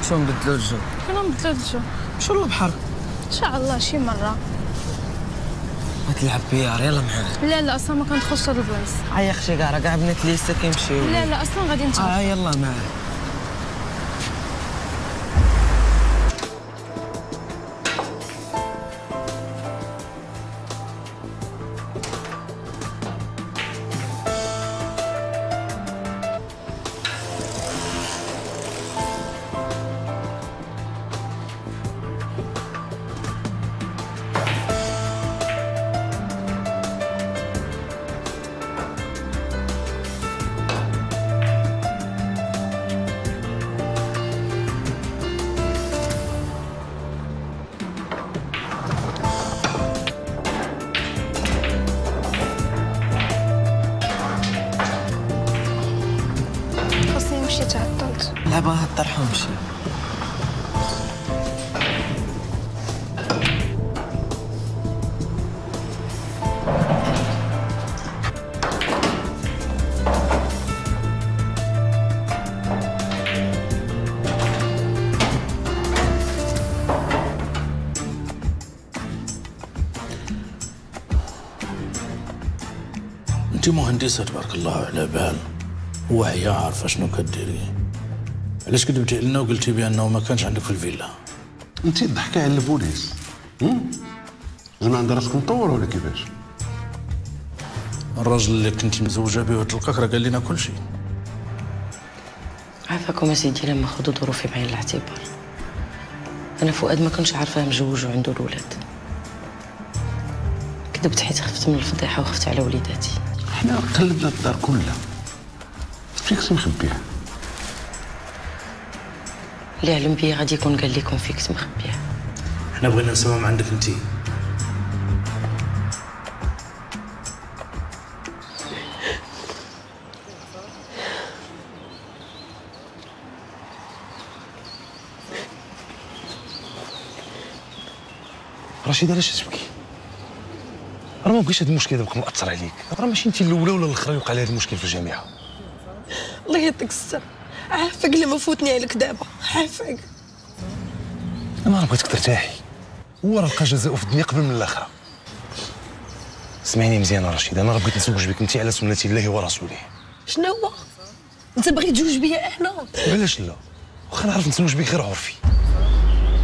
شو نبدلو الجو؟ كنا نبدلو الجو؟ نمشيو للبحر إن شاء الله شي ما تلعب billard يلا معاك. لا لا أصلا ما كندخلش هاد البلايص. عيا أختي كاع راه كاع بنات lycée كيمشيو. لا لا أصلا غادي نتعرف. آه يلا معاك. انت مهندسه تبارك الله على بال واعيه عارفة شنو كديري. علاش كذبتي لنا وقلتي بأنه ما كانش عندك في الفيلا؟ أنت ضحكي على البوليس. هم؟ زعما عند راسك مطور ولا كيفاش؟ الراجل اللي كنت مزوجة به وتلقاك راه قال لنا كل شيء عافاكم أسيدي لما خدوا ظروفي بعين الاعتبار أنا فؤاد ما كنتش عارفاه مجوج وعنده الولاد كذبت حيت خفت من الفضيحة وخفت على وليداتي. حنا قلبنا الدار كلها. فيك مخبيها اللي علم بيا غادي يكون قال لكم فيك مخبيه حنا بغينا نسمع من عندك انت رشيد علاش تبكي راه ما بغيتش هذا المشكل يبقى مأثر عليك. راه ماشي انت الأولى ولا الأخرى يوقع لي هذا المشكل في الجامعة. الله يعطيك السر عافاك لما فوتني عليك دابا. عافاك. أنا راه بغيتك ترتاحي. هو راه لقى جزاء في الدنيا قبل من الأخرة. سمعيني مزيان رشيد. أنا راه بغيت نزوج بك انت على سنة الله ورسوله. شنو هو؟ أنت باغي تجوج بيا أنا؟ علاش لا. واخا نعرف نتزوج بك غير عرفي.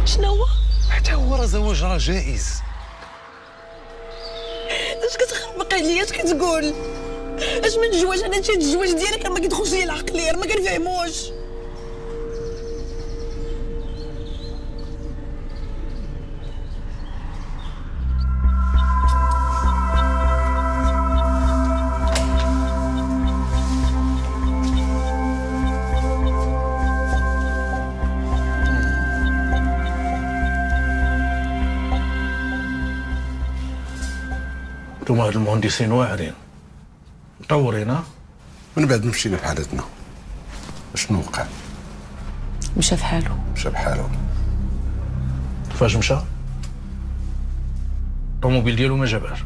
شنو هو؟ حتى هو راه زواج راه جائز. عليا اش كتقول اش من الجواج أنا نشي الجواج ديالك ما كيدخلش ليا العقليه راه ما كنفهموش هاد المهندسين واعرين مطورين ها من بعد مشينا بحالتنا شنو وقع؟ مشى في حاله. مشى بحاله فاش مشى؟ الطوموبيل ديالو ما جابهاش.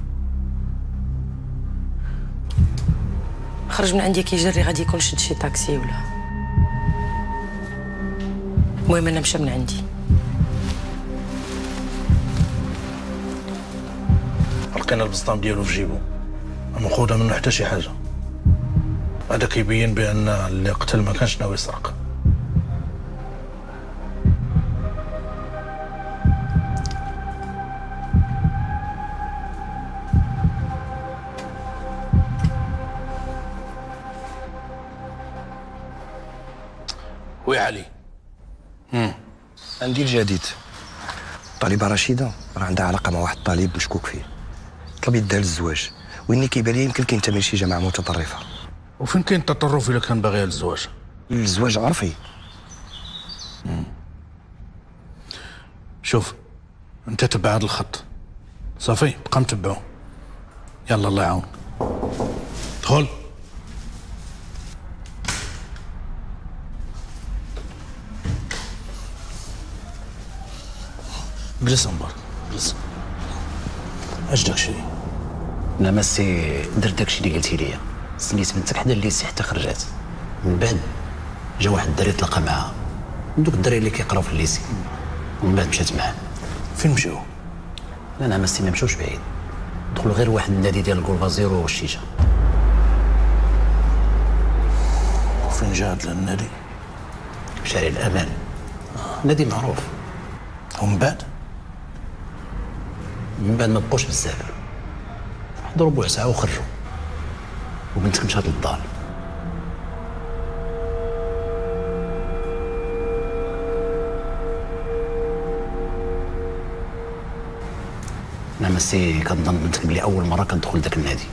خرج من عندي كيجري غادي يكون شد شي طاكسي ولا. المهم أنا مشى من عندي. لقينا البسطام ديالو في جيبو. ما خودا منه حتى شي حاجة. هذا كيبين بأن اللي قتل ما كانش ناوي يسرق. وي علي. عندي الجديد. الطالبه رشيدة. راه عندها علاقة مع واحد الطالب مشكوك فيه. طلب يدها للزواج وإني كيبان لي يمكن كينتمي لشي جماعة متطرفة. وفين كاين التطرف إلا كان باغي الزواج؟ الزواج عرفي. شوف أنت تبع هذا الخط. صافي بقى متبعو. يلا الله يعاون. دخل. جلس انبار جلس اش داكشي أنا ماسي درت داكشي اللي قلتي لي سميت بنتك حدا الليسي حتى خرجات. من بعد جا واحد الدري تلاقى معاها دوك الدراري اللي كيقراو في الليسي. ومن بعد مشات معاه. فين مشاو؟ لا أنا ماسي ما مشاوش بعيد. دخلوا غير واحد النادي ديال الكولفا زيرو والشيشة. فين جا هاد النادي؟ شارع الأمان. نادي معروف. ومن بعد؟ من بعد ما بقوش بزاف. حضروا ربع ساعه وخرجوا وبنتك مشات للدار أنا ماسي كنظن بنتك بلي اول مرة كتدخل داك النادي.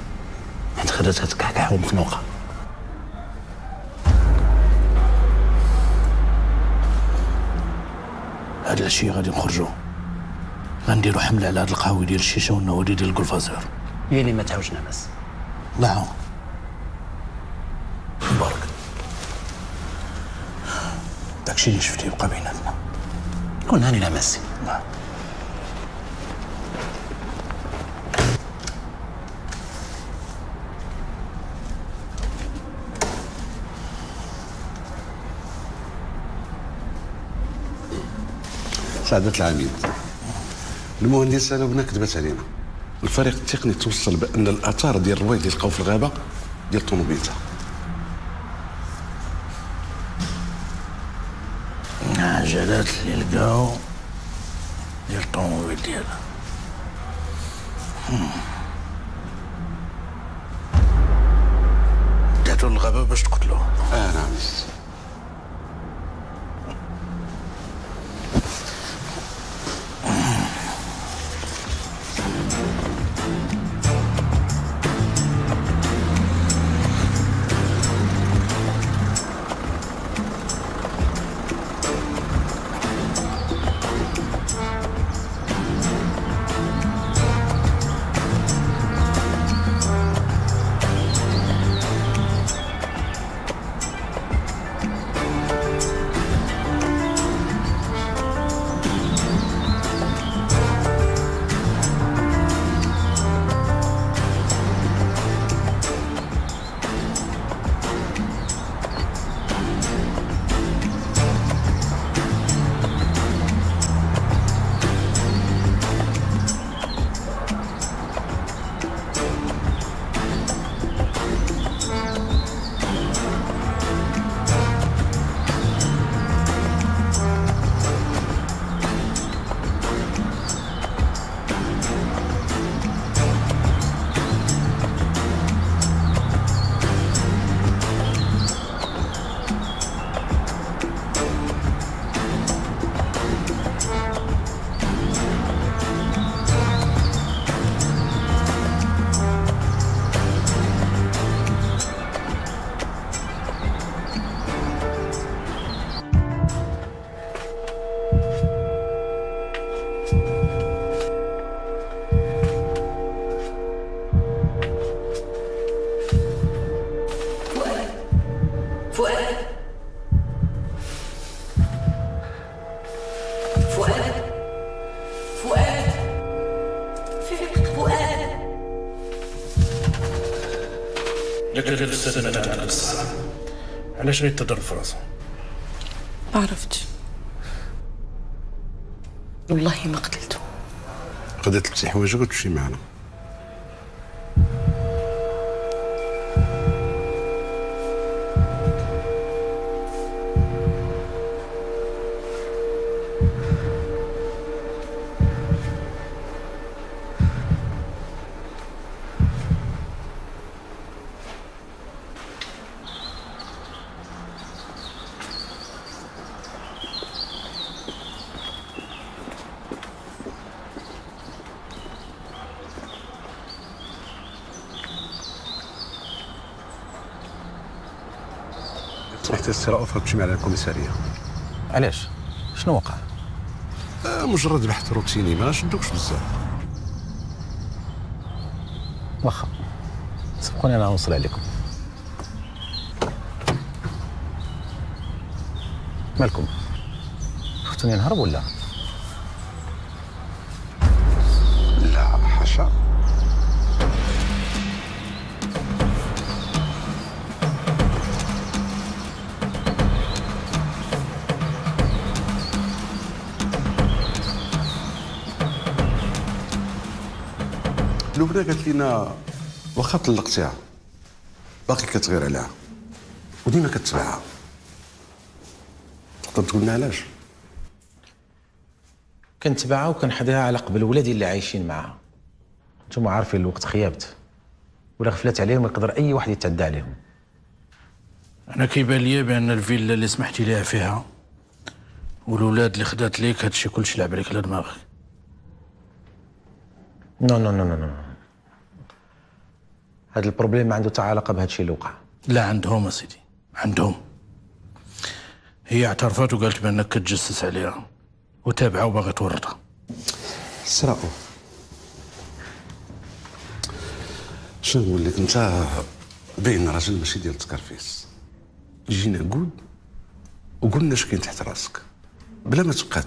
حيت خرجت كتكحكح ومخنوقة. هاد العشية غادي نخرجوا غنديروا حملة على هاد القهوي ديال الشيشة والنوادي ديال القلفازير هي اللي ما تعاوجنا بس. الله يعاون مبارك. داكشي اللي شفتي يبقى بيناتنا. كون هاني لا ماسي سعادة العميد. المهندسة لبنى كذبت علينا. الفريق التقني توصل بأن الآثار ديال الرويد اللي لقاو في الغابة ديال طوموبيلتها عجلات اللي لقاو غير السنة تاع الصحة علاش غير تضرب في راسه ما عرفتش والله ما قتلته. غادي تلبسي حوايجك وتمشي معنا. رؤوف تمشي معنا الكوميسارية. علاش؟ شنو وقع؟ آه، مجرد بحث روتيني ما شدوكش بزاف. واخا. سبقوني أنا نوصل عليكم. مالكم؟ شفتوني نهرب ولا؟ لبنى قالت لنا؟ واخا طلقتيها باقي كتغير عليها. وديما كتبعها. تقدر تقول لنا علاش؟ كنتبعها وكنحضرها على قبل ولادي اللي عايشين معاها. نتوما عارفين الوقت خيابت. ولا غفلت عليهم يقدر أي واحد يتعدى عليهم. أنا كيبان ليا بأن الفيلا اللي سمحتي ليها فيها والولاد اللي خدات ليك هادشي كلشي لعب عليك على دماغك. non non non non هاد ال problème ما عنده حتى علاقة بهذا الشيء اللي وقع. لا عندهم يا سيدي عندهم. هي اعترفت وقالت بأنك كتجسس عليها وتابعة وباغي تورطها. سرقوا شنو نقول لك؟ انت باين راجل ماشي ديال تكرفيس. جينا قول وقلنا اش كاين تحت راسك. بلا ما تبقى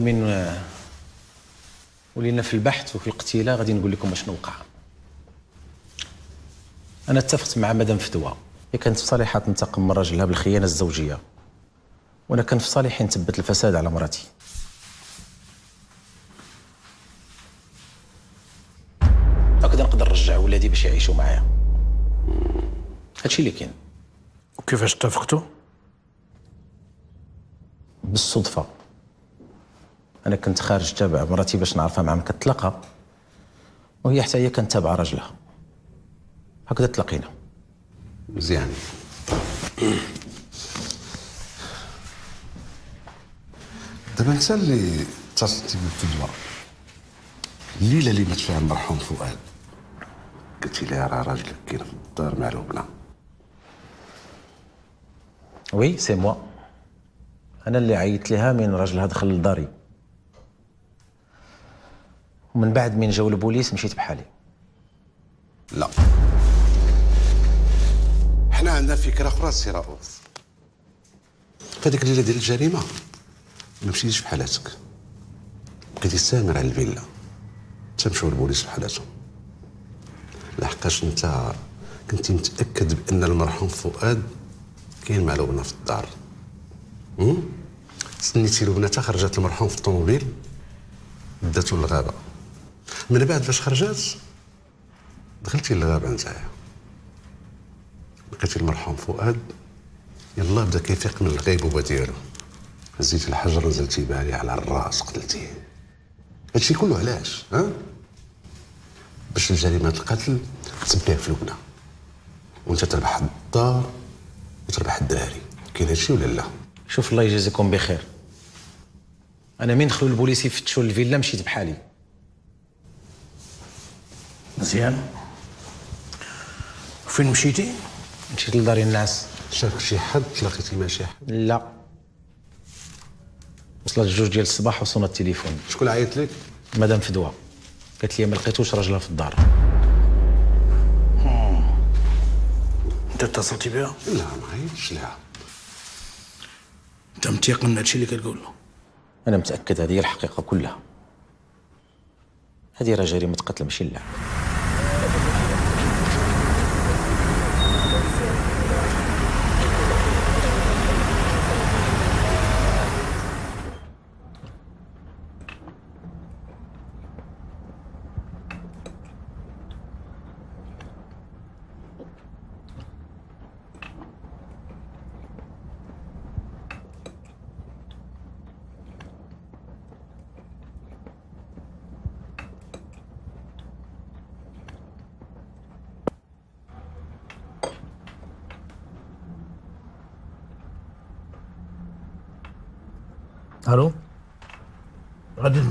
من آه، ولينا في البحث وفي القتيله غادي نقول لكم اشنو وقع أنا اتفقت مع مدام فدوى هي كانت في صالحها تنتقم من راجلها بالخيانة الزوجية. وأنا كان في صالحي نثبت الفساد على مراتي. هكذا نقدر نرجع ولادي باش يعيشوا معايا. هادشي اللي كاين. وكيفاش اتفقتوا؟ بالصدفة. أنا كنت خارج تابع مراتي باش نعرفها مع من كتلاقى وهي حتى هي كانت تابعه راجلها. هكذا تلاقينا مزيان. دابا انت اللي اتصلتي بالفدوى الليلة اللي مات فيها المرحوم فؤاد قلتي لها راه راجلك كاين في الدار مع لبنى oui c'est moi أنا اللي عيطت لها من راجلها دخل لداري ومن بعد من جاو البوليس مشيت بحالي. لا. حنا عندنا فكرة أخرى سي رؤوف. فهاديك الليلة ديال الجريمة. ما مشيتيش بحالاتك. بقيتي سامر على الفيلا. تمشيو البوليس بحالاتهم. لحقاش أنت كنتي متأكد بأن المرحوم فؤاد كاين مع لبنى في الدار؟ سنيتي لبنى حتى خرجت المرحوم في الطوموبيل داتو للغابة. من بعد فاش خرجات دخلتي للغابة نتايا لقيتي المرحوم فؤاد. يلا بدا كيفيق من الغيبوبه ديالو. هزيتي الحجر نزلتي بالي على الراس قتلتيه. هادشي كله علاش ها؟ باش الجريمه القتل تسبيها في لبنى. وانت تربح الدار وتربح الدراري كاين هادشي ولا لا؟ شوف الله يجازيكم بخير. أنا من دخلوا البوليس يفتشوا الفيلا مشيت بحالي. مزيان. فين مشيتي؟ مشيت لدار الناس. شافك شي حد؟ تلاقيتي مع شي حد؟ لا. وصلت جوج ديال الصباح وصلنا التليفون. شكون عيط لك؟ مدام فدوى. قالت لي ما لقيتوش راجلها في الدار. انت اتصلتي بها؟ لا ما عيطش لها. انت متيقن من هادشي اللي كتقول له؟ أنا متأكد هذه هي الحقيقة كلها. هذه راه جريمه قتل ماشي اللعب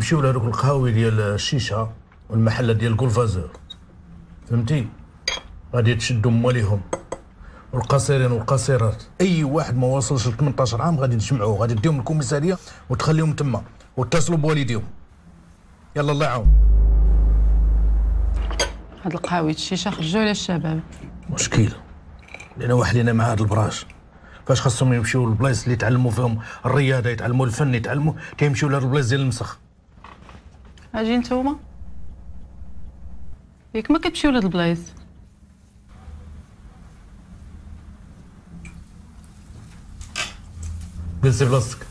تمشيو لهذوك القهاوي ديال الشيشة والمحلات ديال الكولفازور. فهمتي؟ غادي تشدوا مواليهم. والقصيرين والقصيرات. أي واحد ما وصلش ل 18 عام غادي نجمعوه غادي نديهم للكوميساريه وتخليهم تما واتصلوا بوالديهم. يلا الله يعاون. هاد القهاوي الشيشة خرجوا على الشباب مشكل لأن واحدين مع هاد البراش. فاش خاصهم يمشيو للبلايص اللي يتعلموا فيهم الرياضة يتعلموا الفن يتعلموا تيمشيو للبلايص ديال المسخ. أجي نتوما ياك ما كتمشيو لهاد البلايص جلسي بلاصتك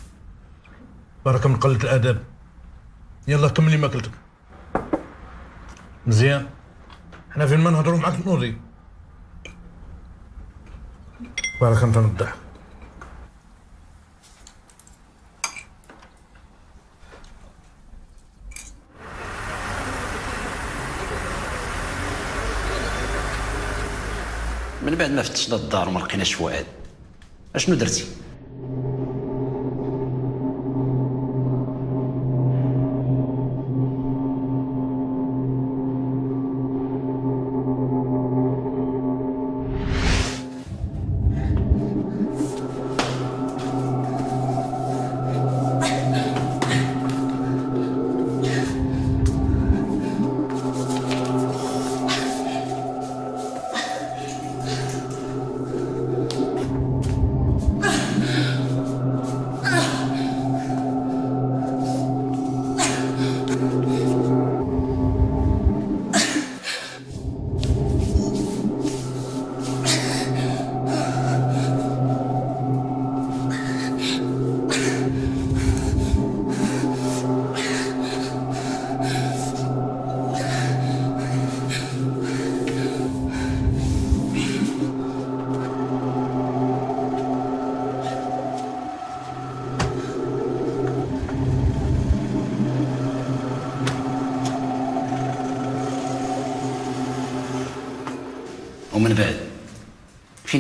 بركه من قلة الادب يلا كملي ماكلتك. مزيان. حنا فين ما نهضروا معاك نوضي بارك أنت نضح من بعد ما فتشنا الدار وما لقيناش فؤاد. أشنو درتي؟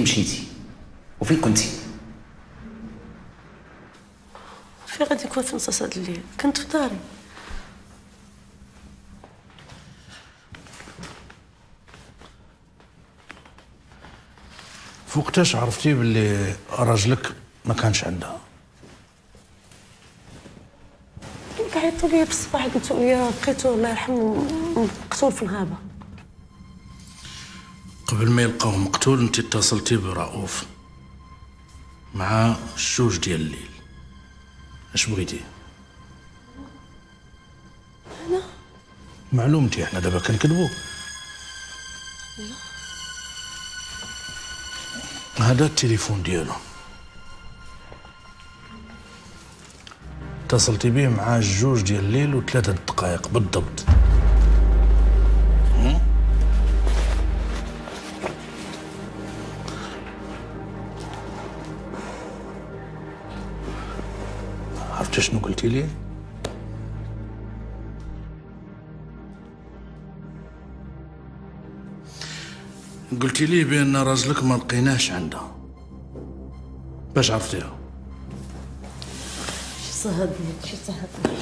مشيتي وفين كنتي؟ فين غادي يكون في نص هاد الليل. كنت في داري. فوقتاش عرفتي باللي راجلك ما كانش عندها؟ عيطوا لي بالصباح قلت لي لقيتو الله يرحمه مقتول في الغابة. قبل ما يلقاوه مقتول انت اتصلتي برؤوف مع الشوج ديال الليل. اش بغيتي؟ أنا؟ معلومتي إحنا دابا كنكذبوا هذا التليفون ديالو. اتصلتي به مع الجوج ديال الليل وثلاثة دقائق بالضبط. عرفت شنو قلتي لي؟ قلتي لي بأن راجلك ما لقيناش عندها. باش عرفتيها؟ شي صهدني شي صهدني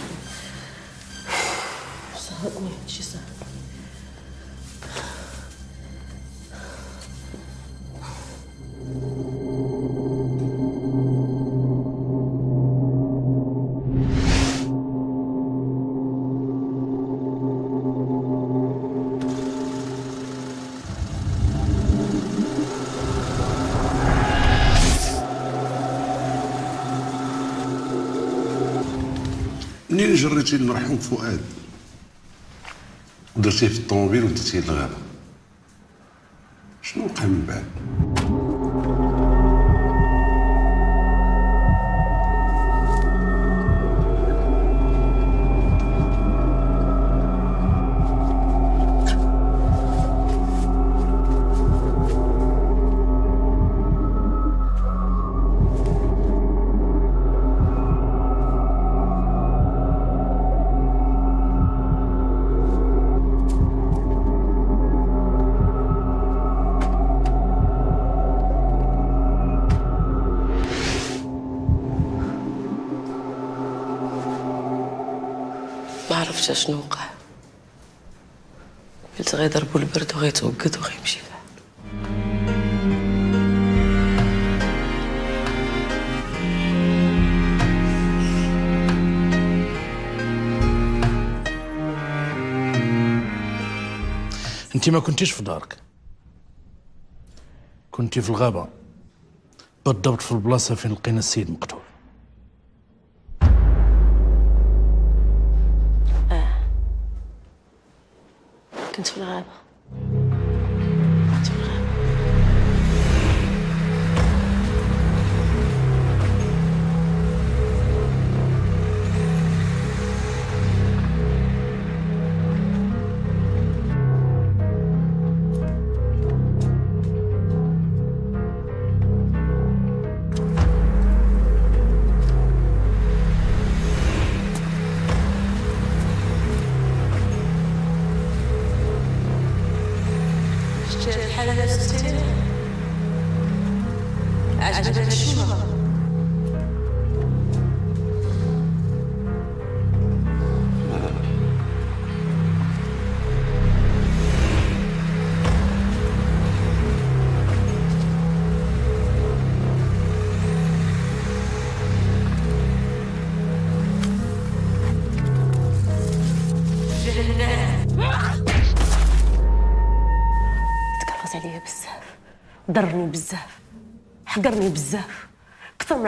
صهدني شي صهدني جريتي المرحوم فؤاد. ودرتيه في الطوموبيل وديتيه للغابة. شنو وقع من بعد؟ عرفتش شنو وقع. قلت غيضربو البرد وغيتوقد وغيمشي فيه انت ما كنتيش في دارك. كنتي في الغابة. بالضبط في البلاصة فين لقينا السيد مقتول.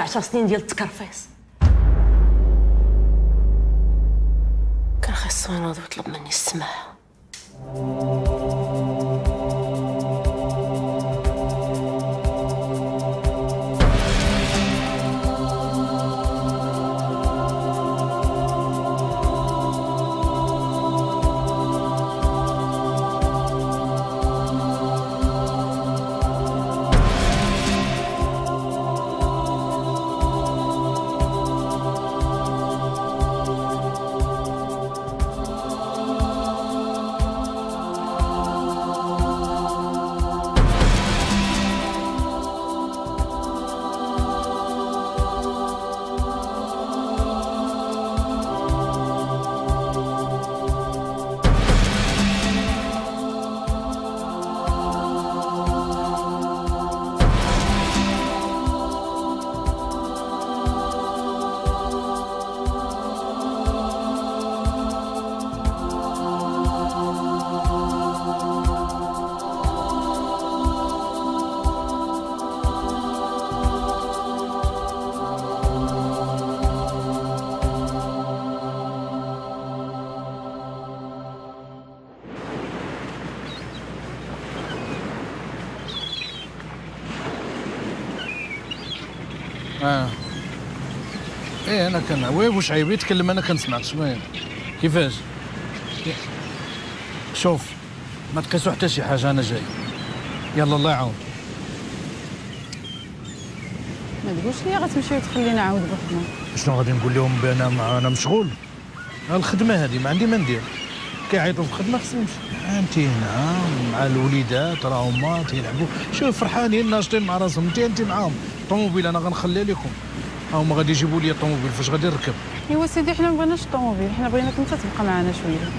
10 سنين ديال التكرفيص. كان خاصو ينوض ويطلب مني السماح. كان وين واش عيب؟ يتكلم أنا كنسمع. شوية كيفاش؟ شوف ما تقيسوا حتى شي حاجة أنا جاي. يلا الله يعاون. ما تقولش لي غتمشي وتخلينا نعاود بوحدنا شنو غادي نقول لهم بأن أنا مشغول؟ الخدمة هذه ما عندي ما ندير. كيعيطوا في الخدمة خصني نمشي. انت هنا مع الوليدات راهم ما تيلعبوا شوف فرحانين ناشطين مع راسهم. انت انت معاهم. طوموبيل أنا غنخليها لكم. هما غادي يجيبوا لي الطوموبيل فاش غادي نركب؟ ايوا سيدي حنا ما بغيناش الطوموبيل حنا بغيناك انت تبقى معنا شوية.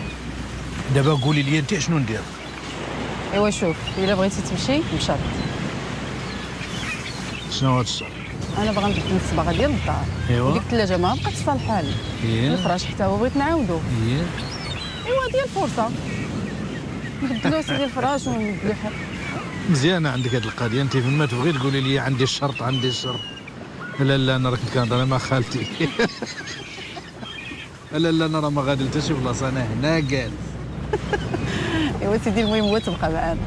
دابا قولي لي انت شنو ندير؟ ايوا شوف الا بغيتي تمشي مشات شنو هاد الشهر أنا باغا نبدل الصباغه ديال الدار. ايوا. ديك الثلاجه ما بقاتش صالحه لي إيه. الفراش حتى هو بغيت نعاودو. ايوا. ديال الفرصة. نبدلو سيدي الفراش ونبدلو مزيانة عندك هاد القضية انت فين ما تبغي تقولي لي عندي الشرط عندي الشرط. لا لا أنا راك كنهضر مع خالتي. لا لا أنا راه ما غادي لتا شي بلاصة. أنا هنا قال. ايوا سيدي المهم هو تبقى معانا.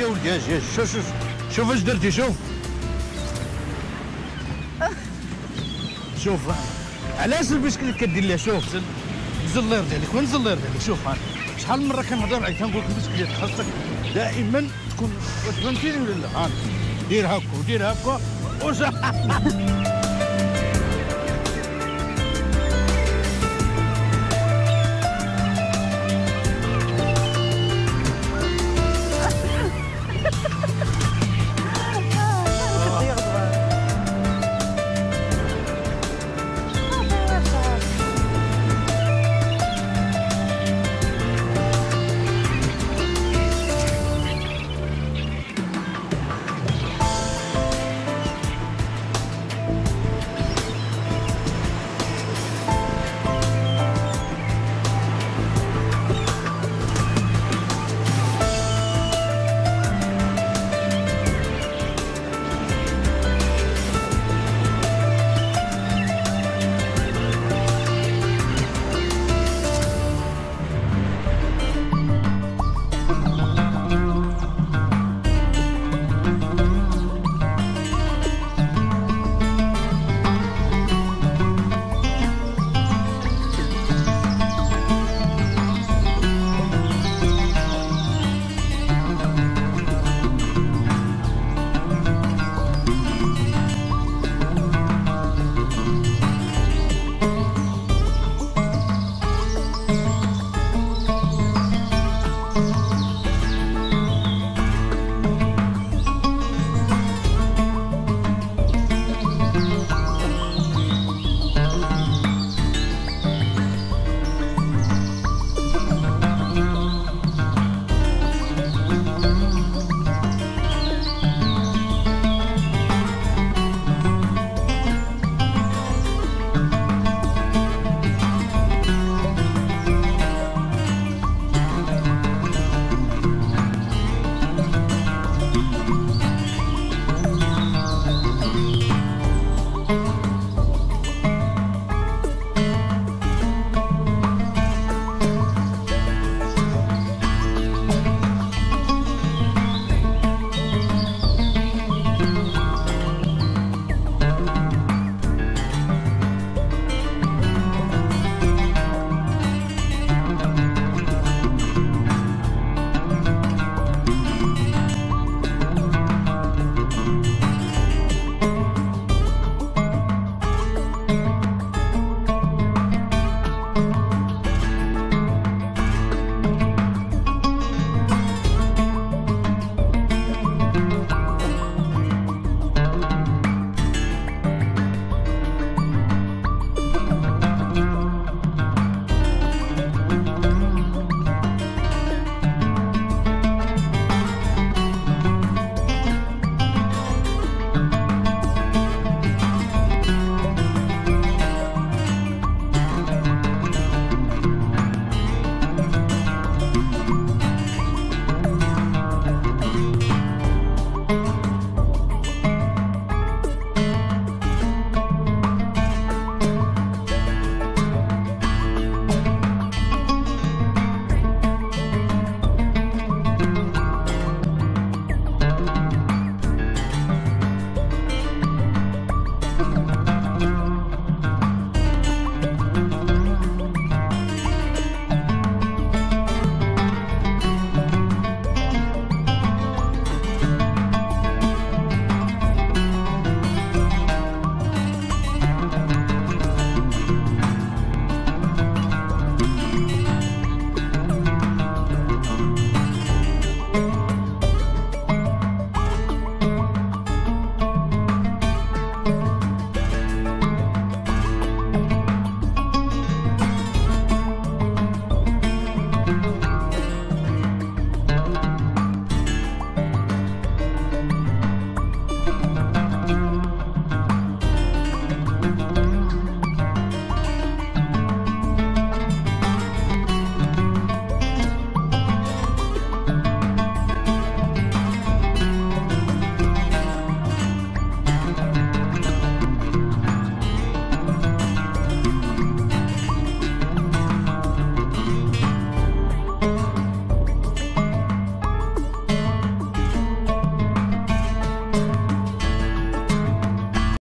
يا ولدي أجي أجي شوف شوف شوف اش درتي شوف شوف علاش البسكليت كدير لها شوف زل زل الله يرضي عليك وين زل الله يرضي عليك شوف شحال من مره كنهضر معاك كنقول لك البسكليت خاصك دائما تكون فهمتيني ولا لا دير هكا ودير هكا وصح